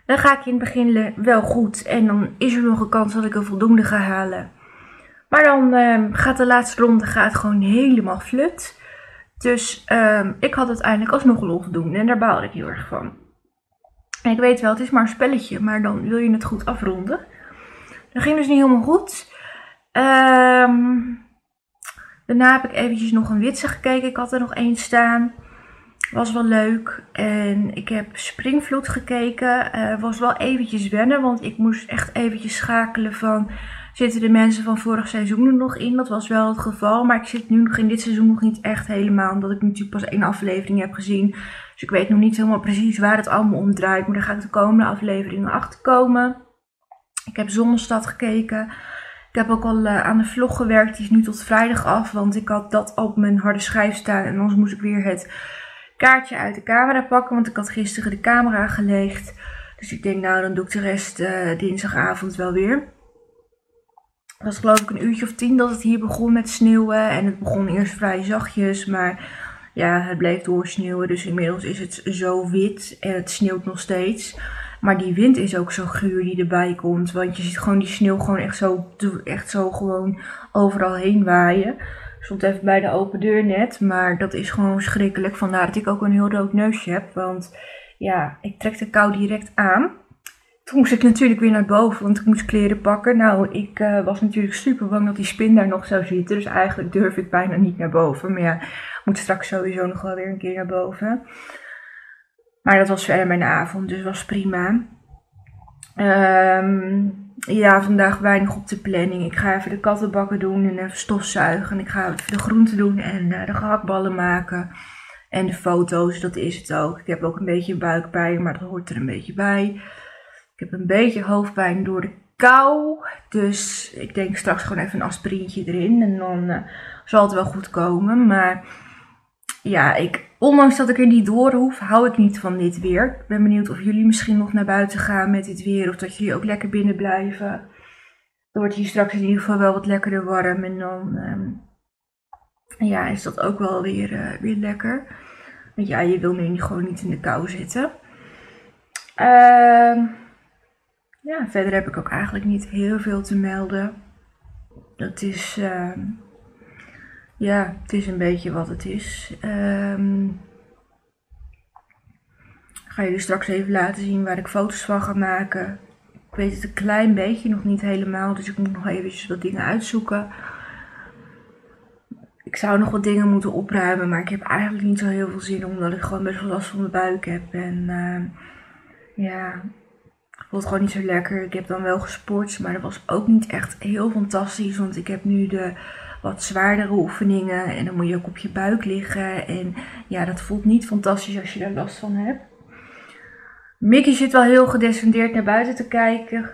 Dan ga ik in het begin wel goed en dan is er nog een kans dat ik een voldoende ga halen. Maar dan um, gaat de laatste ronde gaat gewoon helemaal flut. Dus um, ik had uiteindelijk alsnog lol doen en daar baalde ik heel erg van. En ik weet wel, het is maar een spelletje, maar dan wil je het goed afronden. Dat ging dus niet helemaal goed. Um, daarna heb ik eventjes nog een witse gekeken. Ik had er nog één staan. Was wel leuk. En ik heb Springvloed gekeken. Uh, was wel eventjes wennen, want ik moest echt eventjes schakelen van zitten de mensen van vorig seizoen er nog in. Dat was wel het geval. Maar ik zit nu nog in dit seizoen nog niet echt helemaal. Omdat ik natuurlijk pas één aflevering heb gezien. Dus ik weet nog niet helemaal precies waar het allemaal om draait. Maar daar ga ik de komende afleveringen achter komen. Ik heb Zonnestad gekeken. Ik heb ook al uh, aan de vlog gewerkt. Die is nu tot vrijdag af. Want ik had dat op mijn harde schijf staan. En anders moest ik weer het kaartje uit de camera pakken. Want ik had gisteren de camera gelegd. Dus ik denk nou dan doe ik de rest uh, dinsdagavond wel weer. Het was geloof ik een uurtje of tien dat het hier begon met sneeuwen. En het begon eerst vrij zachtjes, maar ja, het bleef doorsneeuwen. Dus inmiddels is het zo wit en het sneeuwt nog steeds. Maar die wind is ook zo guur die erbij komt. Want je ziet gewoon die sneeuw gewoon echt zo, echt zo gewoon overal heen waaien. Ik stond even bij de open deur net. Maar dat is gewoon schrikkelijk. Vandaar dat ik ook een heel rood neusje heb. Want ja, ik trek de kou direct aan. Toen moest ik natuurlijk weer naar boven, want ik moest kleren pakken. Nou, ik uh, was natuurlijk super bang dat die spin daar nog zou zitten. Dus eigenlijk durf ik bijna niet naar boven. Maar ja, ik moet straks sowieso nog wel weer een keer naar boven. Maar dat was verder mijn avond, dus was prima. Um, ja, vandaag weinig op de planning. Ik ga even de kattenbakken doen en even stofzuigen. En ik ga even de groenten doen en uh, de gehaktballen maken. En de foto's, dat is het ook. Ik heb ook een beetje buikpijn, maar dat hoort er een beetje bij. Ik heb een beetje hoofdpijn door de kou. Dus ik denk straks gewoon even een aspirintje erin. En dan uh, zal het wel goed komen. Maar ja, ik, ondanks dat ik er niet door hoef, hou ik niet van dit weer. Ik ben benieuwd of jullie misschien nog naar buiten gaan met dit weer. Of dat jullie ook lekker binnen blijven. Dan wordt hier straks in ieder geval wel wat lekkerder warm. En dan um, ja, is dat ook wel weer, uh, weer lekker. Want ja, je wil nu gewoon niet in de kou zitten. Uh, ja, verder heb ik ook eigenlijk niet heel veel te melden. Dat is... Uh, ja, het is een beetje wat het is. Um, ga jullie straks even laten zien waar ik foto's van ga maken. Ik weet het een klein beetje, nog niet helemaal, dus ik moet nog eventjes wat dingen uitzoeken. Ik zou nog wat dingen moeten opruimen, maar ik heb eigenlijk niet zo heel veel zin omdat ik gewoon best wel last van mijn buik heb. En uh, ja, ik voel het gewoon niet zo lekker. Ik heb dan wel gesport, maar dat was ook niet echt heel fantastisch, want ik heb nu de wat zwaardere oefeningen. En dan moet je ook op je buik liggen. En ja, dat voelt niet fantastisch als je daar last van hebt. Mickey zit wel heel gedescendeerd naar buiten te kijken.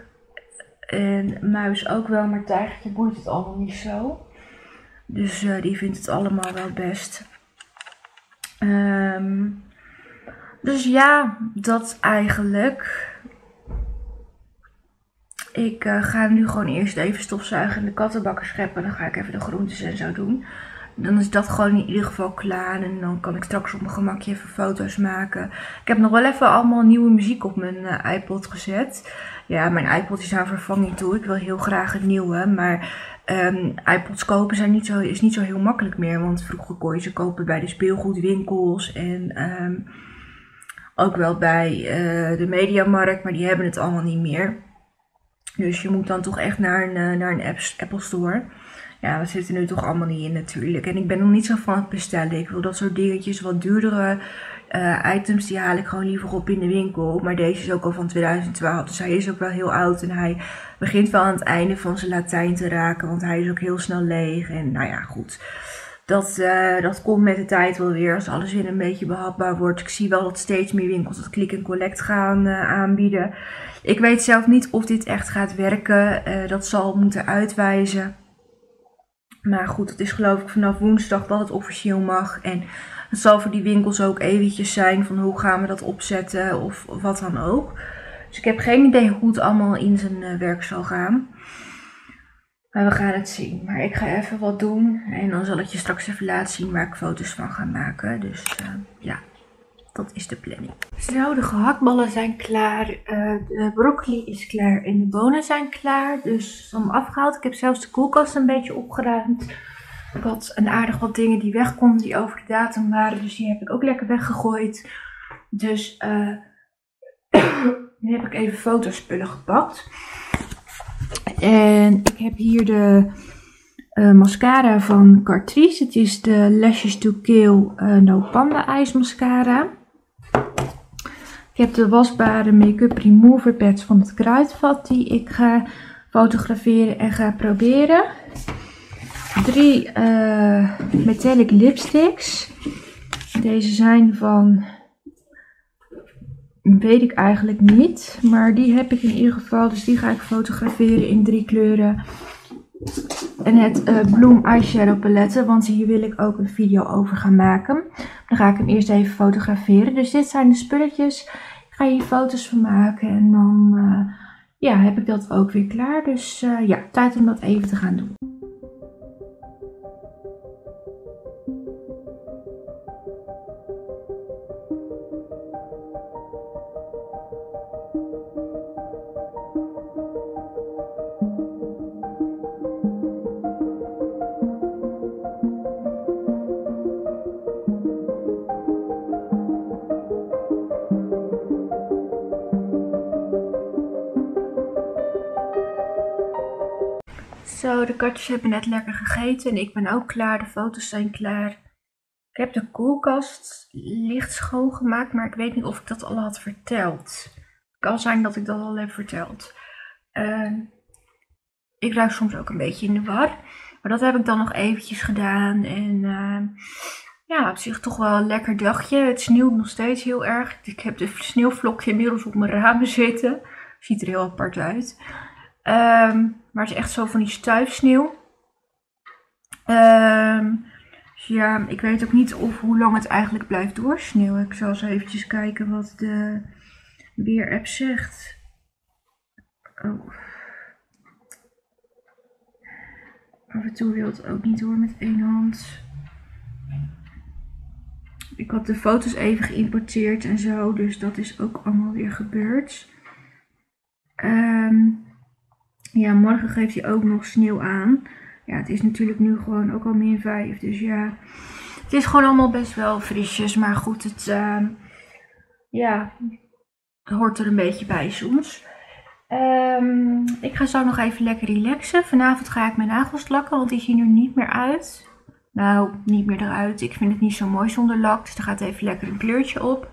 En Muis ook wel, maar Tijgertje boeit het allemaal niet zo. Dus uh, die vindt het allemaal wel best. Um, dus ja, dat eigenlijk. Ik uh, ga nu gewoon eerst even stofzuigen en de kattenbakken scheppen. Dan ga ik even de groentes en zo doen. Dan is dat gewoon in ieder geval klaar. En dan kan ik straks op mijn gemakje even foto's maken. Ik heb nog wel even allemaal nieuwe muziek op mijn uh, iPod gezet. Ja, mijn iPod is aan vervanging toe. Ik wil heel graag een nieuwe. Maar um, iPods kopen zijn niet zo, is niet zo heel makkelijk meer. Want vroeger kon je ze kopen bij de speelgoedwinkels. En um, ook wel bij uh, de Mediamarkt. Maar die hebben het allemaal niet meer. Dus je moet dan toch echt naar een, eh, naar een Apple Store. Ja, we zitten nu toch allemaal niet in natuurlijk. En ik ben nog niet zo van het bestellen. Ik wil dat soort dingetjes, wat duurdere uh, items, die haal ik gewoon liever op in de winkel. Maar deze is ook al van 2012, dus hij is ook wel heel oud. En hij begint wel aan het einde van zijn Latijn te raken, want hij is ook heel snel leeg. En nou ja, goed. Dat, uh, dat komt met de tijd wel weer als alles weer een beetje behapbaar wordt. Ik zie wel dat steeds meer winkels dat click en collect gaan aanbieden. Ik weet zelf niet of dit echt gaat werken. Uh, dat zal moeten uitwijzen. Maar goed, het is geloof ik vanaf woensdag dat het officieel mag. En het zal voor die winkels ook eventjes zijn van hoe gaan we dat opzetten of wat dan ook. Dus ik heb geen idee hoe het allemaal in zijn uh, werk zal gaan. Maar we gaan het zien. Maar ik ga even wat doen. En dan zal ik je straks even laten zien waar ik foto's van ga maken. Dus uh, ja, dat is de planning. Zo, de gehaktballen zijn klaar. Uh, de broccoli is klaar en de bonen zijn klaar. Dus allemaal afgehaald. Ik heb zelfs de koelkast een beetje opgeruimd. Had een aardig wat dingen die weg konden, die over de datum waren. Dus die heb ik ook lekker weggegooid. Dus uh, *coughs* nu heb ik even fotospullen gepakt. En ik heb hier de uh, mascara van Cartrice. Het is de Lashes to Kill uh, No Panda ijs mascara. Ik heb de wasbare make-up remover pads van het kruidvat die ik ga fotograferen en ga proberen. Drie uh, metallic lipsticks. Deze zijn van, weet ik eigenlijk niet, maar die heb ik in ieder geval. Dus die ga ik fotograferen in drie kleuren. En het uh, Bloom Eyeshadow Palette, want hier wil ik ook een video over gaan maken. Dan ga ik hem eerst even fotograferen. Dus dit zijn de spulletjes. Ga hier foto's van maken en dan uh, ja, heb ik dat ook weer klaar. Dus uh, ja, tijd om dat even te gaan doen. De katjes hebben net lekker gegeten en ik ben ook klaar. De foto's zijn klaar. Ik heb de koelkast licht schoongemaakt, maar ik weet niet of ik dat al had verteld. Het kan zijn dat ik dat al heb verteld. Uh, ik ruik soms ook een beetje in de war. Maar dat heb ik dan nog eventjes gedaan. En uh, ja, op zich toch wel een lekker dagje. Het sneeuwt nog steeds heel erg. Ik heb de sneeuwvlokje inmiddels op mijn ramen zitten. Ziet er heel apart uit. Um, maar het is echt zo van die stuifsneeuw. Um, dus ja, ik weet ook niet of hoe lang het eigenlijk blijft doorsneeuwen. Ik zal eens eventjes kijken wat de weerapp zegt. Oh. Af en toe wil het ook niet door met één hand. Ik had de foto's even geïmporteerd en zo, dus dat is ook allemaal weer gebeurd. Um, ja, morgen geeft hij ook nog sneeuw aan. Ja, het is natuurlijk nu gewoon ook al min 5, dus ja. Het is gewoon allemaal best wel frisjes, maar goed, het uh, ja, hoort er een beetje bij soms. Um, ik ga zo nog even lekker relaxen. Vanavond ga ik mijn nagels lakken, want die zien er niet meer uit. Nou, niet meer eruit. Ik vind het niet zo mooi zonder lak, dus er gaat even lekker een kleurtje op.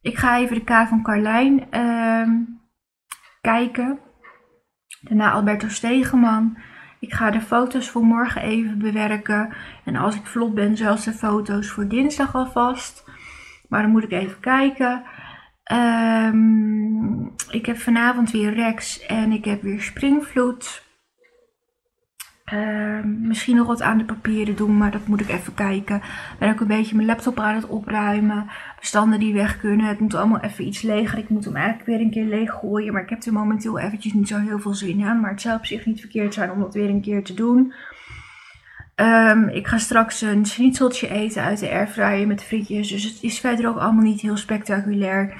Ik ga even de K van Carlijn um, kijken. Daarna Alberto Stegeman. Ik ga de foto's voor morgen even bewerken. En als ik vlot ben, zelfs de foto's voor dinsdag alvast. Maar dan moet ik even kijken. Um, ik heb vanavond weer Rex en ik heb weer Springvloed. Uh, misschien nog wat aan de papieren doen, maar dat moet ik even kijken. Ben ook een beetje mijn laptop aan het opruimen. Bestanden die weg kunnen. Het moet allemaal even iets leger. Ik moet hem eigenlijk weer een keer leeg gooien. Maar ik heb er momenteel eventjes niet zo heel veel zin in. Maar het zou op zich niet verkeerd zijn om dat weer een keer te doen. Um, ik ga straks een schnitzeltje eten uit de airfryer met frietjes. Dus het is verder ook allemaal niet heel spectaculair.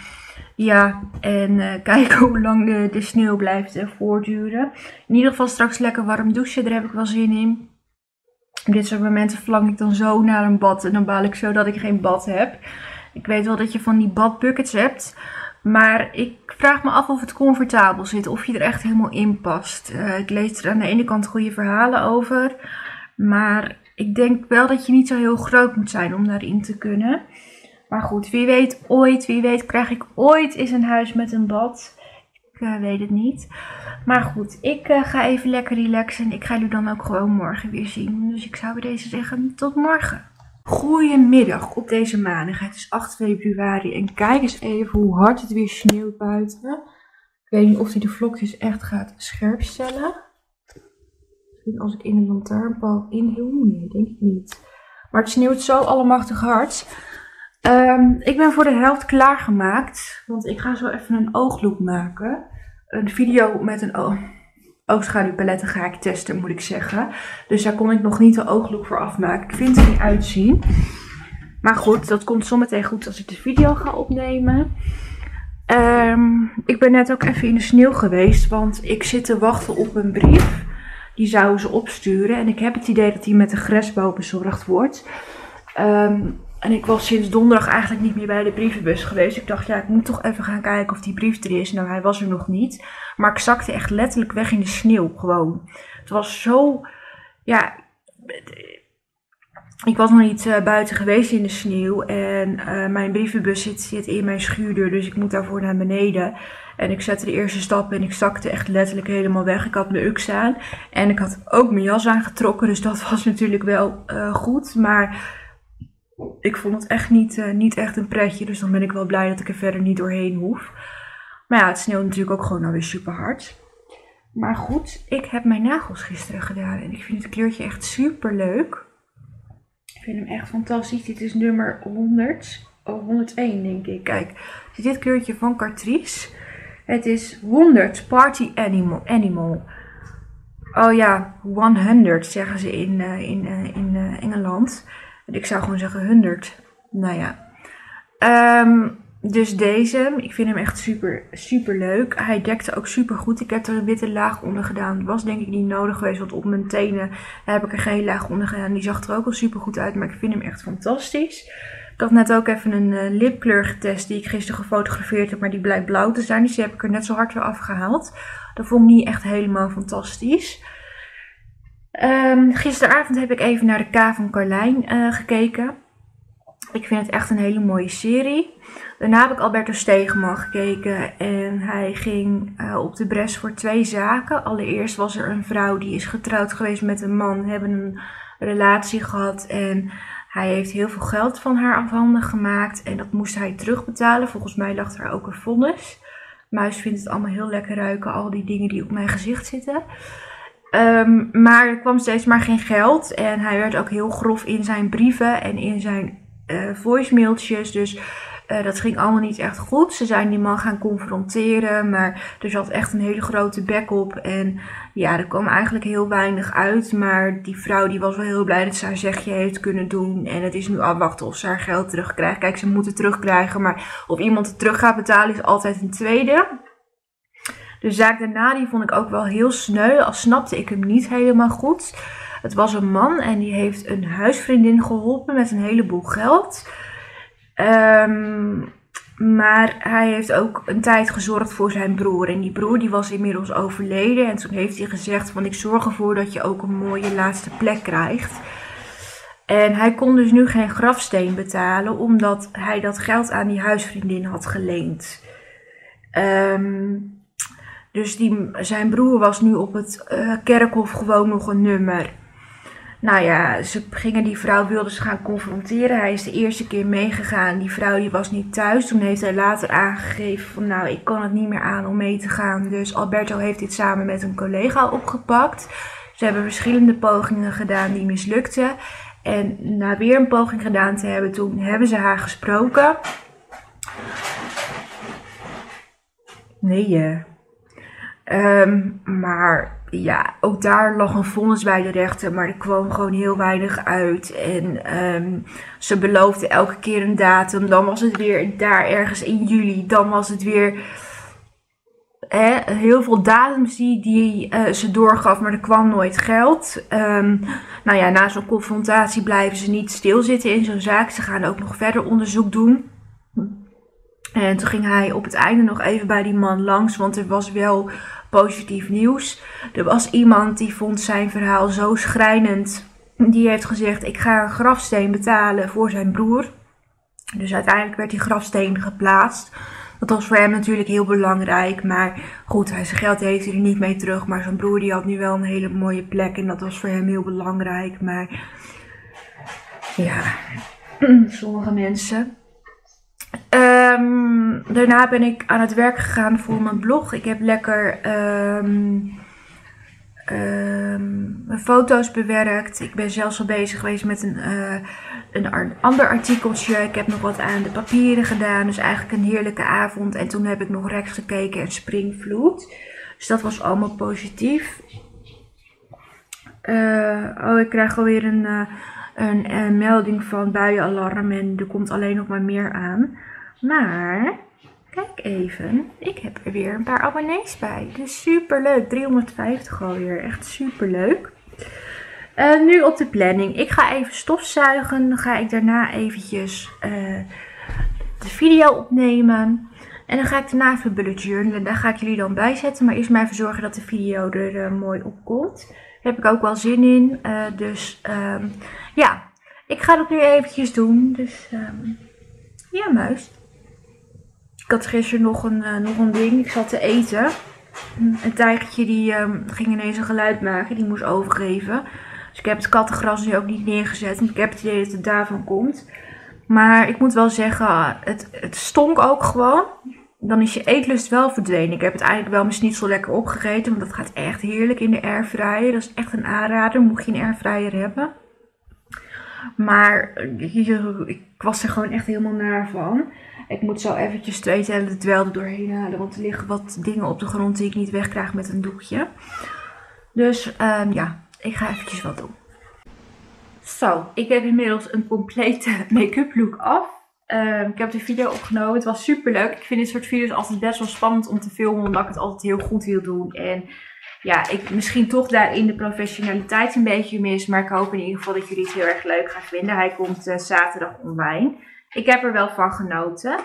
Ja, en *laughs* uh, kijken hoe lang de, de sneeuw blijft uh, voortduren. In ieder geval straks lekker warm douchen, daar heb ik wel zin in. Op dit soort momenten verlang ik dan zo naar een bad en dan baal ik zo dat ik geen bad heb. Ik weet wel dat je van die badbuckets hebt, maar ik vraag me af of het comfortabel zit, of je er echt helemaal in past. Ik lees er aan de ene kant goede verhalen over, maar ik denk wel dat je niet zo heel groot moet zijn om daarin te kunnen. Maar goed, wie weet ooit, wie weet krijg ik ooit eens een huis met een bad. Ik uh, weet het niet. Maar goed, ik uh, ga even lekker relaxen. Ik ga jullie dan ook gewoon morgen weer zien. Dus ik zou bij deze zeggen, tot morgen. Goedemiddag op deze maandag. Het is 8 februari en kijk eens even hoe hard het weer sneeuwt buiten. Ik weet niet of hij de vlokjes echt gaat scherp stellen. Misschien als ik in een lantaarnpaal inhiel. Nee, denk ik niet. Maar het sneeuwt zo allemachtig hard. Um, ik ben voor de helft klaargemaakt, want ik ga zo even een ooglook maken. Een video met een oog oogschaduwpaletten ga ik testen, moet ik zeggen. Dus daar kon ik nog niet de ooglook voor afmaken. Ik vind het niet uitzien. Maar goed, dat komt zometeen goed als ik de video ga opnemen. Um, ik ben net ook even in de sneeuw geweest, want ik zit te wachten op een brief. Die zouden ze opsturen. En ik heb het idee dat die met de grasbouw bezorgd wordt. Um, en ik was sinds donderdag eigenlijk niet meer bij de brievenbus geweest. Ik dacht, ja, ik moet toch even gaan kijken of die brief er is. Nou, hij was er nog niet. Maar ik zakte echt letterlijk weg in de sneeuw gewoon. Het was zo, ja... Ik was nog niet uh, buiten geweest in de sneeuw. En uh, mijn brievenbus zit, in mijn schuurdeur. Dus ik moet daarvoor naar beneden. En ik zette de eerste stap en ik zakte echt letterlijk helemaal weg. Ik had mijn uks aan. En ik had ook mijn jas aangetrokken. Dus dat was natuurlijk wel uh, goed. Maar ik vond het echt niet, uh, niet echt een pretje. Dus dan ben ik wel blij dat ik er verder niet doorheen hoef. Maar ja, het sneeuwt natuurlijk ook gewoon alweer super hard. Maar goed, ik heb mijn nagels gisteren gedaan. En ik vind het kleurtje echt super leuk. Ik vind hem echt fantastisch. Dit is nummer 100. Oh, 101 denk ik. Kijk, dit kleurtje van Cartrice. Het is 100 Party Animal. animal. Oh ja, 100 zeggen ze in, uh, in, uh, in Engeland. Ik zou gewoon zeggen 100. Nou ja. Um, dus deze, ik vind hem echt super, super leuk. Hij dekte ook super goed. Ik heb er een witte laag onder gedaan. Was denk ik niet nodig geweest, want op mijn tenen heb ik er geen laag onder gedaan. Die zag er ook al super goed uit, maar ik vind hem echt fantastisch. Ik had net ook even een uh, lipkleur getest die ik gisteren gefotografeerd heb, maar die blijkt blauw te zijn. Dus die heb ik er net zo hard weer afgehaald. Dat vond ik niet echt helemaal fantastisch. Ehm, gisteravond heb ik even naar de K van Carlijn eh, gekeken. Ik vind het echt een hele mooie serie. Daarna heb ik Alberto Stegeman gekeken en hij ging uh, op de bres voor twee zaken. Allereerst was er een vrouw die is getrouwd geweest met een man, hebben een relatie gehad en hij heeft heel veel geld van haar afhandig gemaakt en dat moest hij terugbetalen. Volgens mij lag er ook een vonnis. Muis vindt het allemaal heel lekker ruiken, al die dingen die op mijn gezicht zitten. Um, maar er kwam steeds maar geen geld en hij werd ook heel grof in zijn brieven en in zijn uh, voicemailtjes. Dus uh, dat ging allemaal niet echt goed. Ze zijn die man gaan confronteren, maar er zat echt een hele grote bek op. En ja, er kwam eigenlijk heel weinig uit. Maar die vrouw die was wel heel blij dat ze haar zegje heeft kunnen doen. En het is nu afwachten of ze haar geld terugkrijgt. Kijk, ze moeten terugkrijgen, maar of iemand het terug gaat betalen is altijd een tweede. De zaak daarna vond ik ook wel heel sneu, al snapte ik hem niet helemaal goed. Het was een man en die heeft een huisvriendin geholpen met een heleboel geld. Um, maar hij heeft ook een tijd gezorgd voor zijn broer. En die broer die was inmiddels overleden. En toen heeft hij gezegd van ik zorg ervoor dat je ook een mooie laatste plek krijgt. En hij kon dus nu geen grafsteen betalen omdat hij dat geld aan die huisvriendin had geleend. Um, dus die, zijn broer was nu op het uh, kerkhof gewoon nog een nummer. Nou ja, ze gingen die vrouw, wilden ze gaan confronteren. Hij is de eerste keer meegegaan. Die vrouw die was niet thuis. Toen heeft hij later aangegeven van nou, ik kan het niet meer aan om mee te gaan. Dus Alberto heeft dit samen met een collega opgepakt. Ze hebben verschillende pogingen gedaan die mislukten. En na weer een poging gedaan te hebben, toen hebben ze haar gesproken. Nee, um, maar ja, ook daar lag een vonnis bij de rechter, maar er kwam gewoon heel weinig uit. En um, ze beloofde elke keer een datum. Dan was het weer daar ergens in juli. Dan was het weer hè, heel veel datums die, uh, ze doorgaf, maar er kwam nooit geld. Um, nou ja, na zo'n confrontatie blijven ze niet stilzitten in zo'n zaak. Ze gaan ook nog verder onderzoek doen. En toen ging hij op het einde nog even bij die man langs, want er was wel positief nieuws. Er was iemand die vond zijn verhaal zo schrijnend. Die heeft gezegd: Ik ga een grafsteen betalen voor zijn broer. Dus uiteindelijk werd die grafsteen geplaatst. Dat was voor hem natuurlijk heel belangrijk. Maar goed, zijn geld heeft hij er niet mee terug. Maar zijn broer die had nu wel een hele mooie plek. En dat was voor hem heel belangrijk. Maar ja, *clears throat* sommige mensen Um, daarna ben ik aan het werk gegaan voor mijn blog. Ik heb lekker um, um, mijn foto's bewerkt. Ik ben zelfs al bezig geweest met een, uh, een ander artikeltje. Ik heb nog wat aan de papieren gedaan. Dus eigenlijk een heerlijke avond. En toen heb ik nog rechts gekeken en springvloed. Dus dat was allemaal positief. Uh, oh, ik krijg alweer een, uh, een, een melding van buienalarm. En er komt alleen nog maar meer aan. Maar, kijk even, ik heb er weer een paar abonnees bij. Dus super leuk, 350 alweer, echt super leuk. Uh, nu op de planning. Ik ga even stofzuigen. Dan ga ik daarna eventjes uh, de video opnemen. En dan ga ik daarna even bullet journalen. Daar ga ik jullie dan bij zetten. Maar eerst maar even zorgen dat de video er uh, mooi op komt. Daar heb ik ook wel zin in. dus um, ja, ik ga dat nu eventjes doen. Dus um, ja, muis. Ik had gisteren nog een, uh, nog een ding. Ik zat te eten. Een tijgertje die um, ging ineens een geluid maken. Die moest overgeven. Dus ik heb het kattengras nu ook niet neergezet. Want ik heb het idee dat het daarvan komt. Maar ik moet wel zeggen, het, het stonk ook gewoon. Dan is je eetlust wel verdwenen. Ik heb het eigenlijk wel mijn zo lekker opgegeten. Want dat gaat echt heerlijk in de airfryer. Dat is echt een aanrader. Mocht je een airfryer hebben. Maar ik was er gewoon echt helemaal naar van. Ik moet zo eventjes twee tellen wel er doorheen halen. Want er liggen wat dingen op de grond die ik niet wegkrijg met een doekje. Dus um, ja, ik ga eventjes wat doen. Zo, ik heb inmiddels een complete *laughs* make-up look af. Um, ik heb de video opgenomen. Het was super leuk. Ik vind dit soort video's altijd best wel spannend om te filmen. Omdat ik het altijd heel goed wil doen. En ja, ik misschien toch daarin de professionaliteit een beetje mis. Maar ik hoop in ieder geval dat jullie het heel erg leuk gaan vinden. Hij komt uh, zaterdag online. Ik heb er wel van genoten.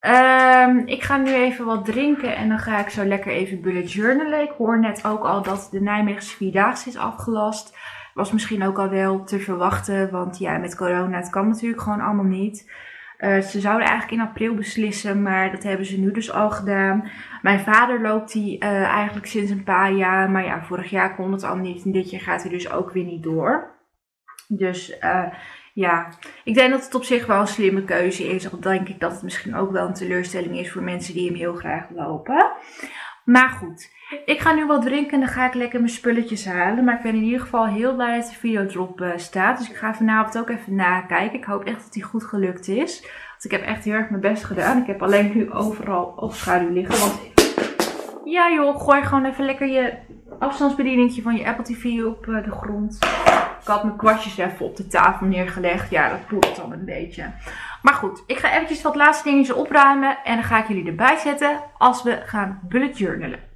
Ehm, ik ga nu even wat drinken en dan ga ik zo lekker even bullet journalen. Ik hoor net ook al dat de Nijmeegse Vierdaagse is afgelast. Was misschien ook al wel te verwachten, want ja, met corona, het kan natuurlijk gewoon allemaal niet. Uh, ze zouden eigenlijk in april beslissen, maar dat hebben ze nu dus al gedaan. Mijn vader loopt die uh, eigenlijk sinds een paar jaar, maar ja, vorig jaar kon het al niet en dit jaar gaat hij dus ook weer niet door. Dus uh, ja, ik denk dat het op zich wel een slimme keuze is. Al denk ik dat het misschien ook wel een teleurstelling is voor mensen die hem heel graag lopen. Maar goed, ik ga nu wat drinken en dan ga ik lekker mijn spulletjes halen. Maar ik ben in ieder geval heel blij dat de video erop uh, staat. Dus ik ga vanavond ook even nakijken. Ik hoop echt dat die goed gelukt is. Want ik heb echt heel erg mijn best gedaan. Ik heb alleen nu overal oogschaduw liggen. Want ja joh, gooi gewoon even lekker je afstandsbedieningje van je Apple TV op uh, de grond. Ik had mijn kwastjes even op de tafel neergelegd. Ja, dat poedert dan een beetje. Maar goed, ik ga eventjes wat laatste dingetjes opruimen. En dan ga ik jullie erbij zetten als we gaan bullet journalen.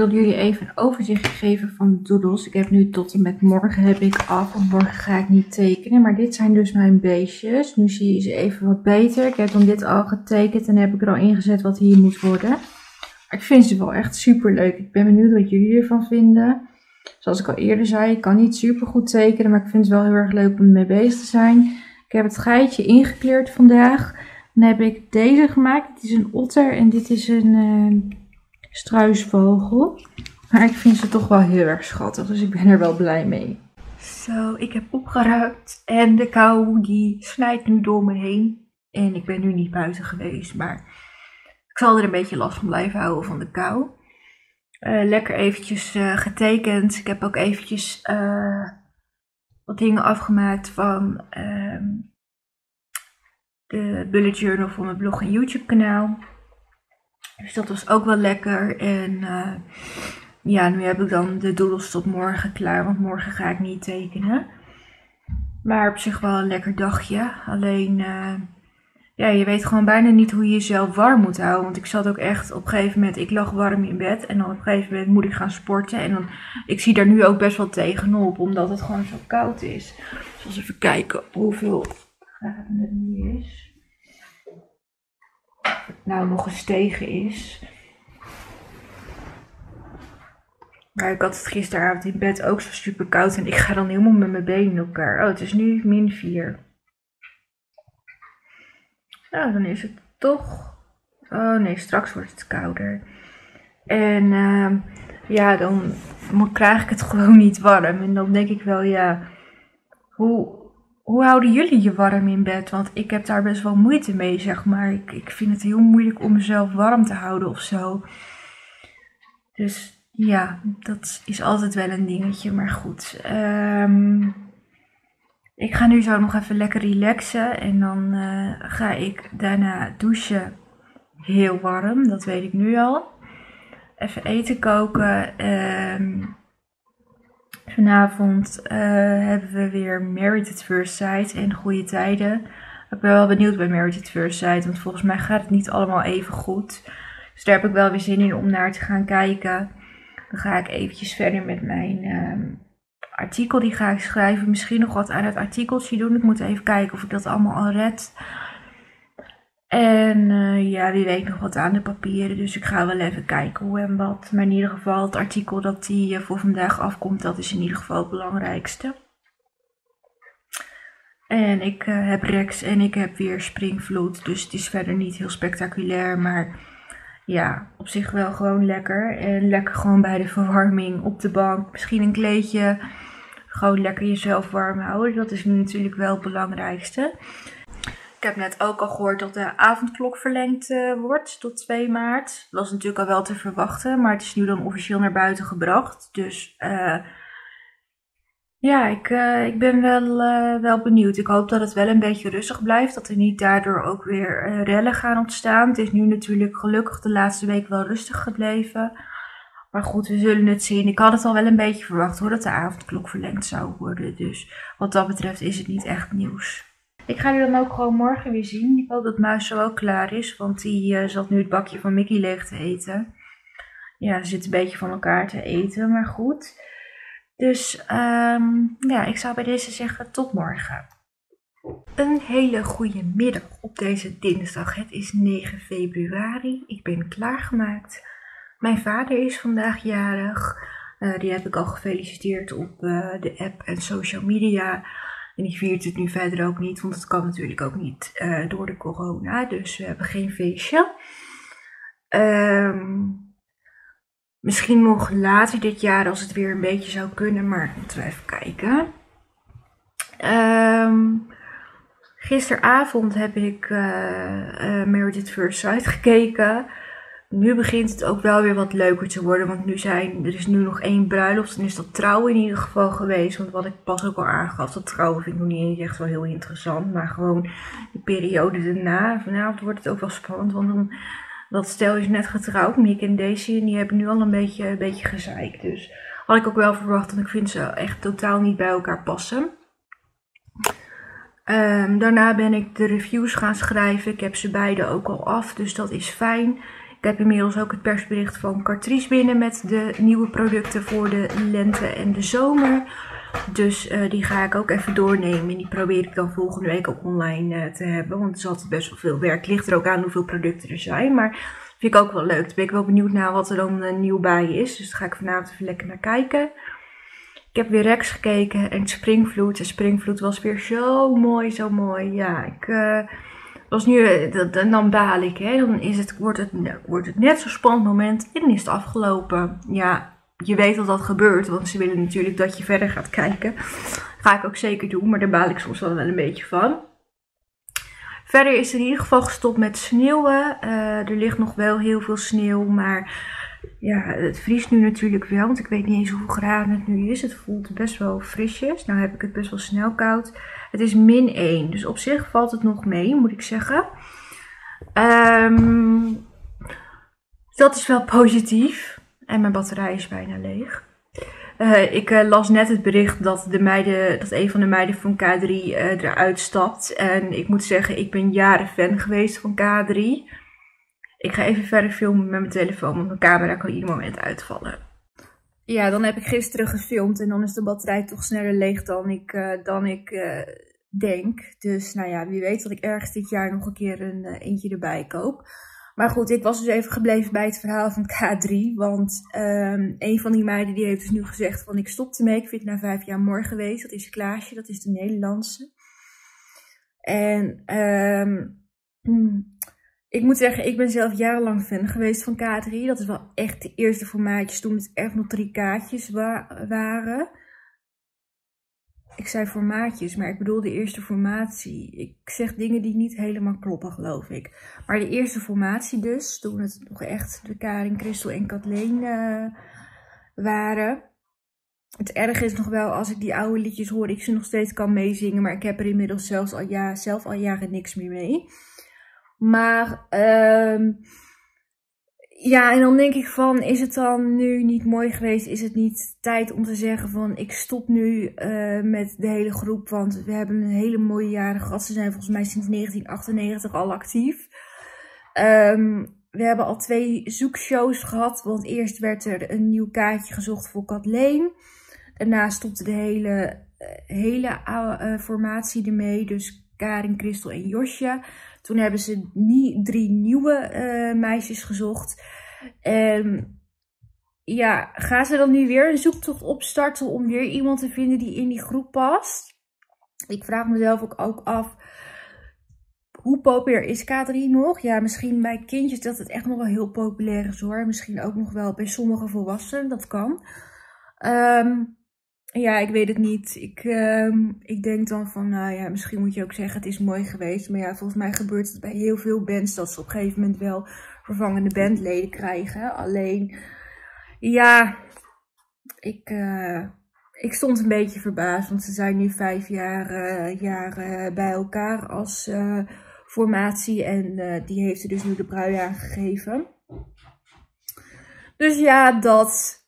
Wil jullie even een overzicht geven van doodles. Ik heb nu tot en met morgen heb ik af. Want morgen ga ik niet tekenen. Maar dit zijn dus mijn beestjes. Nu zie je ze even wat beter. Ik heb dan dit al getekend en heb ik er al ingezet wat hier moet worden. ik vind ze wel echt super leuk. Ik ben benieuwd wat jullie ervan vinden. Zoals ik al eerder zei, ik kan niet super goed tekenen. Maar ik vind het wel heel erg leuk om ermee bezig te zijn. Ik heb het geitje ingekleurd vandaag. Dan heb ik deze gemaakt. Dit is een otter en dit is een... Uh, struisvogel. Maar ik vind ze toch wel heel erg schattig, dus ik ben er wel blij mee. Zo, ik heb opgeruimd en de kou die snijdt nu door me heen. En ik ben nu niet buiten geweest, maar ik zal er een beetje last van blijven houden van de kou. Uh, lekker eventjes uh, getekend. Ik heb ook eventjes uh, wat dingen afgemaakt van ehm, de bullet journal voor mijn blog en YouTube kanaal. Dus dat was ook wel lekker. En uh, ja, nu heb ik dan de doodles tot morgen klaar, want morgen ga ik niet tekenen. Maar op zich wel een lekker dagje. Alleen, uh, ja, je weet gewoon bijna niet hoe je jezelf warm moet houden. Want ik zat ook echt op een gegeven moment, ik lag warm in bed. En dan op een gegeven moment moet ik gaan sporten. En dan, ik zie daar nu ook best wel tegenop, omdat het gewoon zo koud is. Dus even kijken hoeveel graden het nu is nou nog gestegen is. Maar ik had het gisteravond in bed ook zo super koud en ik ga dan helemaal met mijn benen in elkaar. Oh, het is nu min 4. Nou, dan is het toch. Oh nee, straks wordt het kouder. En uh, ja, dan krijg ik het *laughs* gewoon niet warm. En dan denk ik wel, ja, hoe, hoe houden jullie je warm in bed? Want ik heb daar best wel moeite mee, zeg maar. Ik, ik vind het heel moeilijk om mezelf warm te houden of zo. Dus ja, dat is altijd wel een dingetje. Maar goed. Um, ik ga nu zo nog even lekker relaxen. En dan uh, ga ik daarna douchen. Heel warm, dat weet ik nu al. Even eten koken. Um, Vanavond uh, hebben we weer Married at First Sight en goede tijden. Ik ben wel benieuwd bij Married at First Sight, want volgens mij gaat het niet allemaal even goed. Dus daar heb ik wel weer zin in om naar te gaan kijken. Dan ga ik eventjes verder met mijn uh, artikel. Die ga ik schrijven. Misschien nog wat aan het artikeltje doen. Ik moet even kijken of ik dat allemaal al red. En uh, ja, wie weet nog wat aan de papieren. Dus ik ga wel even kijken hoe en wat. Maar in ieder geval het artikel dat die uh, voor vandaag afkomt, dat is in ieder geval het belangrijkste. En ik uh, heb Rex en ik heb weer Springvloed. Dus het is verder niet heel spectaculair. Maar ja, op zich wel gewoon lekker. En lekker gewoon bij de verwarming op de bank. Misschien een kleedje. Gewoon lekker jezelf warm houden. Dat is natuurlijk wel het belangrijkste. Ik heb net ook al gehoord dat de avondklok verlengd uh, wordt tot 2 maart. Dat was natuurlijk al wel te verwachten, maar het is nu dan officieel naar buiten gebracht. Dus uh, ja, ik, uh, ik ben wel, wel benieuwd. Ik hoop dat het wel een beetje rustig blijft. Dat er niet daardoor ook weer rellen gaan ontstaan. Het is nu natuurlijk gelukkig de laatste week wel rustig gebleven. Maar goed, we zullen het zien. Ik had het al wel een beetje verwacht hoor, dat de avondklok verlengd zou worden. Dus wat dat betreft is het niet echt nieuws. Ik ga jullie dan ook gewoon morgen weer zien. Ik hoop dat Muis zo ook klaar is, want die uh, zat nu het bakje van Mickey leeg te eten. Ja, ze zit een beetje van elkaar te eten, maar goed. Dus um, ja, ik zou bij deze zeggen tot morgen. Een hele goede middag op deze dinsdag. Het is 9 februari. Ik ben klaargemaakt. Mijn vader is vandaag jarig. Uh, die heb ik al gefeliciteerd op uh, de app en social media. En die viert het nu verder ook niet, want het kan natuurlijk ook niet uh, door de corona. Dus we hebben geen feestje. Um, misschien nog later dit jaar als het weer een beetje zou kunnen, maar moeten we even kijken. Um, gisteravond heb ik uh, uh, Married at First Sight gekeken nu begint het ook wel weer wat leuker te worden. Want nu zijn, er is nu nog één bruiloft. En is dat trouwen in ieder geval geweest. Want wat ik pas ook al aangaf, dat trouwen vind ik nog niet echt wel heel interessant. Maar gewoon de periode daarna. Vanavond wordt het ook wel spannend. Want dan, dat stel is net getrouwd, Mick en Daisy. En die hebben nu al een beetje, een beetje gezeik. Dus had ik ook wel verwacht. En ik vind ze echt totaal niet bij elkaar passen. Um, daarna ben ik de reviews gaan schrijven. Ik heb ze beide ook al af. Dus dat is fijn. Ik heb inmiddels ook het persbericht van Cartrice binnen met de nieuwe producten voor de lente en de zomer. Dus uh, die ga ik ook even doornemen. En die probeer ik dan volgende week ook online uh, te hebben. Want het is altijd best wel veel werk. Ligt er ook aan hoeveel producten er zijn. Maar vind ik ook wel leuk. Dan ben ik wel benieuwd naar wat er dan uh, nieuw bij is. Dus daar ga ik vanavond even lekker naar kijken. Ik heb weer Rex gekeken en Springvloed. En Springvloed was weer zo mooi, zo mooi. Ja, ik als nu, eh, dan baal ik, hè. dan is het, wordt, het, wordt het net zo'n spannend moment en dan is het afgelopen. Ja, je weet dat dat gebeurt, want ze willen natuurlijk dat je verder gaat kijken. Ga ik ook zeker doen, maar daar baal ik soms wel een beetje van. Verder is er in ieder geval gestopt met sneeuwen. Uh, er ligt nog wel heel veel sneeuw, maar ja, het vriest nu natuurlijk wel, want ik weet niet eens hoeveel graden het nu is. Het voelt best wel frisjes. Nou heb ik het best wel snel koud. Het is min 1, dus op zich valt het nog mee, moet ik zeggen. Um, dat is wel positief. En mijn batterij is bijna leeg. Uh, ik uh, las net het bericht dat, de meiden, dat een van de meiden van K3 uh, eh, eruit stapt. En ik moet zeggen, ik ben jaren fan geweest van K3. Ik ga even verder filmen met mijn telefoon, want mijn camera kan ieder moment uitvallen. Ja, dan heb ik gisteren gefilmd en dan is de batterij toch sneller leeg dan ik, uh, dan ik uh, denk. Dus nou ja, wie weet dat ik ergens dit jaar nog een keer een uh, eentje erbij koop. Maar goed, ik was dus even gebleven bij het verhaal van K3. Want um, een van die meiden die heeft dus nu gezegd van ik stop ermee. Ik vind het na vijf jaar mooi geweest. Dat is Klaasje, dat is de Nederlandse. En um, ik moet zeggen, ik ben zelf jarenlang fan geweest van K3. Dat is wel echt de eerste formaatjes toen het echt nog drie kaartjes wa waren. Ik zei formaatjes, maar ik bedoel de eerste formatie. Ik zeg dingen die niet helemaal kloppen, geloof ik. Maar de eerste formatie dus, toen het nog echt de Karin, Christel en Kathleen uh, waren. Het erge is nog wel, als ik die oude liedjes hoor, ik ze nog steeds kan meezingen. Maar ik heb er inmiddels zelfs al, ja, zelf al jaren niks meer mee. Maar um, ja, en dan denk ik van, is het dan nu niet mooi geweest? Is het niet tijd om te zeggen van, ik stop nu uh, met de hele groep, want we hebben een hele mooie jaren gehad. Ze zijn volgens mij sinds 1998 al actief. Um, we hebben al twee zoekshows gehad, want eerst werd er een nieuw kaartje gezocht voor Kathleen. Daarna stopte de hele, uh, hele uh, formatie ermee, dus Karin, Christel en Josje. Toen hebben ze nie, drie nieuwe uh, meisjes gezocht. En ja, gaan ze dan nu weer een zoektocht opstarten om weer iemand te vinden die in die groep past? Ik vraag mezelf ook, ook af, hoe populair is K3 nog? Ja, misschien bij kindjes dat het echt nog wel heel populair is hoor. Misschien ook nog wel bij sommige volwassenen, dat kan. Um, ja, ik weet het niet. Ik, uh, ik denk dan van, nou ja, misschien moet je ook zeggen, het is mooi geweest. Maar ja, volgens mij gebeurt het bij heel veel bands dat ze op een gegeven moment wel vervangende bandleden krijgen. Alleen, ja, ik, uh, ik stond een beetje verbaasd, want ze zijn nu vijf jaar, uh, jaar bij elkaar als uh, formatie. En die heeft er dus nu de brui aan gegeven. Dus ja, dat.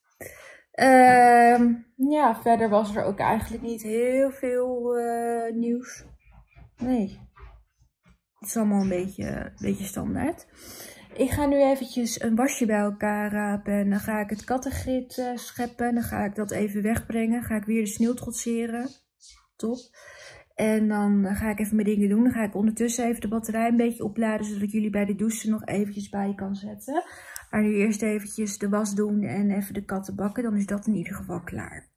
Uh, ja, verder was er ook eigenlijk niet heel veel uh, nieuws. Nee. Het is allemaal een beetje, beetje standaard. Ik ga nu eventjes een wasje bij elkaar rapen. En dan ga ik het kattengrit uh, scheppen. Dan ga ik dat even wegbrengen. Ga ik weer de sneeuw trotseren. Top. En dan ga ik even mijn dingen doen. Dan ga ik ondertussen even de batterij een beetje opladen. Zodat ik jullie bij de douche nog eventjes bij kan zetten. Maar nu eerst eventjes de was doen en even de katten bakken. Dan is dat in ieder geval klaar.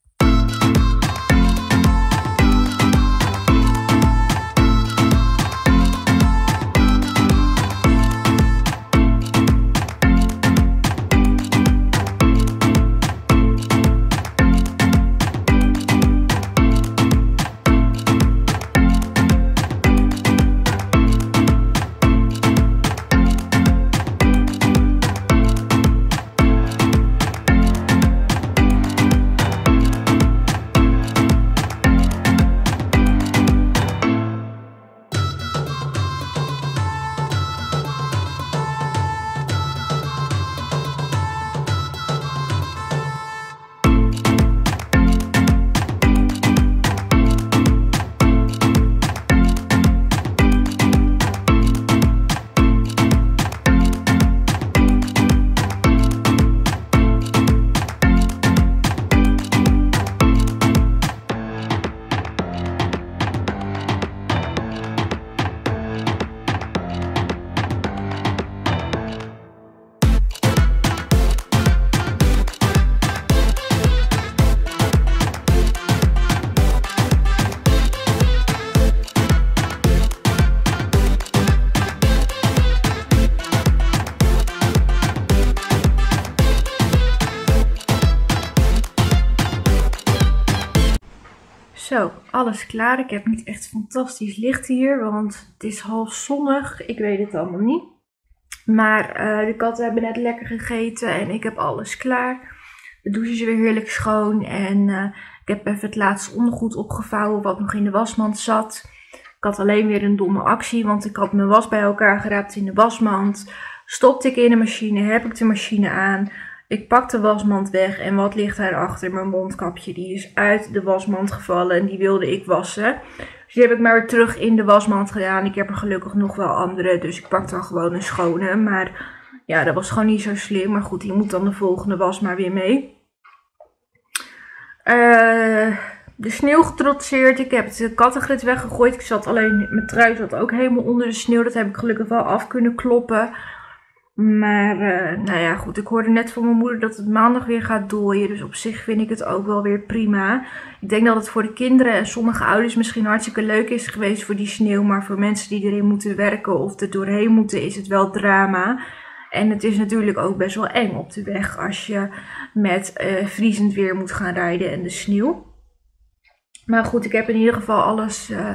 Alles klaar. Ik heb niet echt fantastisch licht hier, want het is half zonnig. Ik weet het allemaal niet. Maar uh, de katten hebben net lekker gegeten en ik heb alles klaar. De douche is weer heerlijk schoon en uh, ik heb even het laatste ondergoed opgevouwen wat nog in de wasmand zat. Ik had alleen weer een domme actie, want ik had mijn was bij elkaar geraapt in de wasmand. Stopte ik in de machine, heb ik de machine aan. Ik pak de wasmand weg en wat ligt daarachter? Mijn mondkapje. Die is uit de wasmand gevallen en die wilde ik wassen. Dus die heb ik maar weer terug in de wasmand gedaan. Ik heb er gelukkig nog wel andere, dus ik pak dan gewoon een schone. Maar ja, dat was gewoon niet zo slim. Maar goed, die moet dan de volgende was maar weer mee. Uh, de sneeuw getrotseerd. Ik heb het kattengrit weggegooid. Ik zat alleen, mijn trui zat ook helemaal onder de sneeuw. Dat heb ik gelukkig wel af kunnen kloppen. Maar, uh, nou ja, goed. Ik hoorde net van mijn moeder dat het maandag weer gaat dooien. Dus op zich vind ik het ook wel weer prima. Ik denk dat het voor de kinderen en sommige ouders misschien hartstikke leuk is geweest voor die sneeuw. Maar voor mensen die erin moeten werken of er doorheen moeten, is het wel drama. En het is natuurlijk ook best wel eng op de weg als je met uh, vriezend weer moet gaan rijden en de sneeuw. Maar goed, ik heb in ieder geval alles, uh,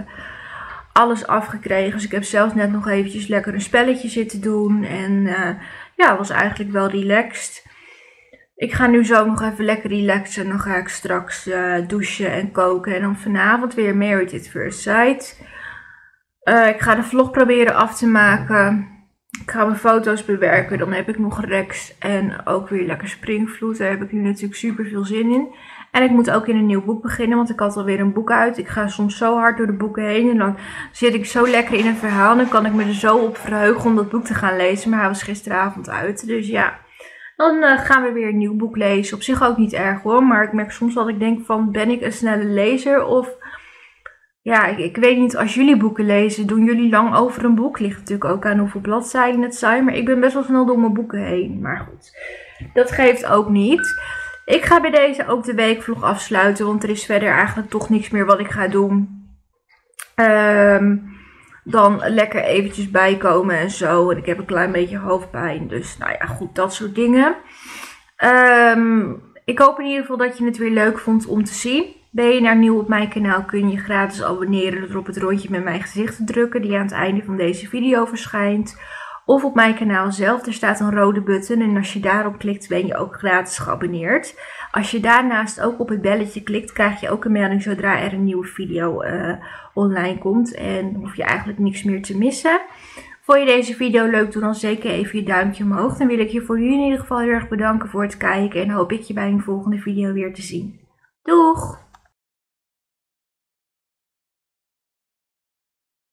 alles afgekregen. Dus ik heb zelfs net nog eventjes lekker een spelletje zitten doen. En uh, ja, was eigenlijk wel relaxed. Ik ga nu zo nog even lekker relaxen. Dan ga ik straks douchen en koken. En dan vanavond weer Married at First Sight. ik ga de vlog proberen af te maken. Ik ga mijn foto's bewerken. Dan heb ik nog Rex en ook weer lekker springvloed. Daar heb ik nu natuurlijk super veel zin in. En ik moet ook in een nieuw boek beginnen, want ik had alweer een boek uit. Ik ga soms zo hard door de boeken heen en dan zit ik zo lekker in een verhaal. En dan kan ik me er zo op verheugen om dat boek te gaan lezen. Maar hij was gisteravond uit, dus ja. Dan uh, gaan we weer een nieuw boek lezen. Op zich ook niet erg hoor, maar ik merk soms dat ik denk van ben ik een snelle lezer of ja, ik, weet niet, als jullie boeken lezen, doen jullie lang over een boek? Ligt natuurlijk ook aan hoeveel bladzijden het zijn. Maar ik ben best wel snel door mijn boeken heen. Maar goed, dat geeft ook niet. Ik ga bij deze ook de weekvlog afsluiten, want er is verder eigenlijk toch niks meer wat ik ga doen. Um, dan lekker eventjes bijkomen en zo. En ik heb een klein beetje hoofdpijn, dus nou ja, goed, dat soort dingen. Um, ik hoop in ieder geval dat je het weer leuk vond om te zien. Ben je nou nieuw op mijn kanaal kun je gratis abonneren door op het rondje met mijn gezicht te drukken die aan het einde van deze video verschijnt. Of op mijn kanaal zelf, er staat een rode button en als je daarop klikt ben je ook gratis geabonneerd. Als je daarnaast ook op het belletje klikt krijg je ook een melding zodra er een nieuwe video uh, online komt en hoef je eigenlijk niks meer te missen. Vond je deze video leuk, doe dan zeker even je duimpje omhoog. Dan wil ik je voor nu in ieder geval heel erg bedanken voor het kijken en hoop ik je bij een volgende video weer te zien. Doeg!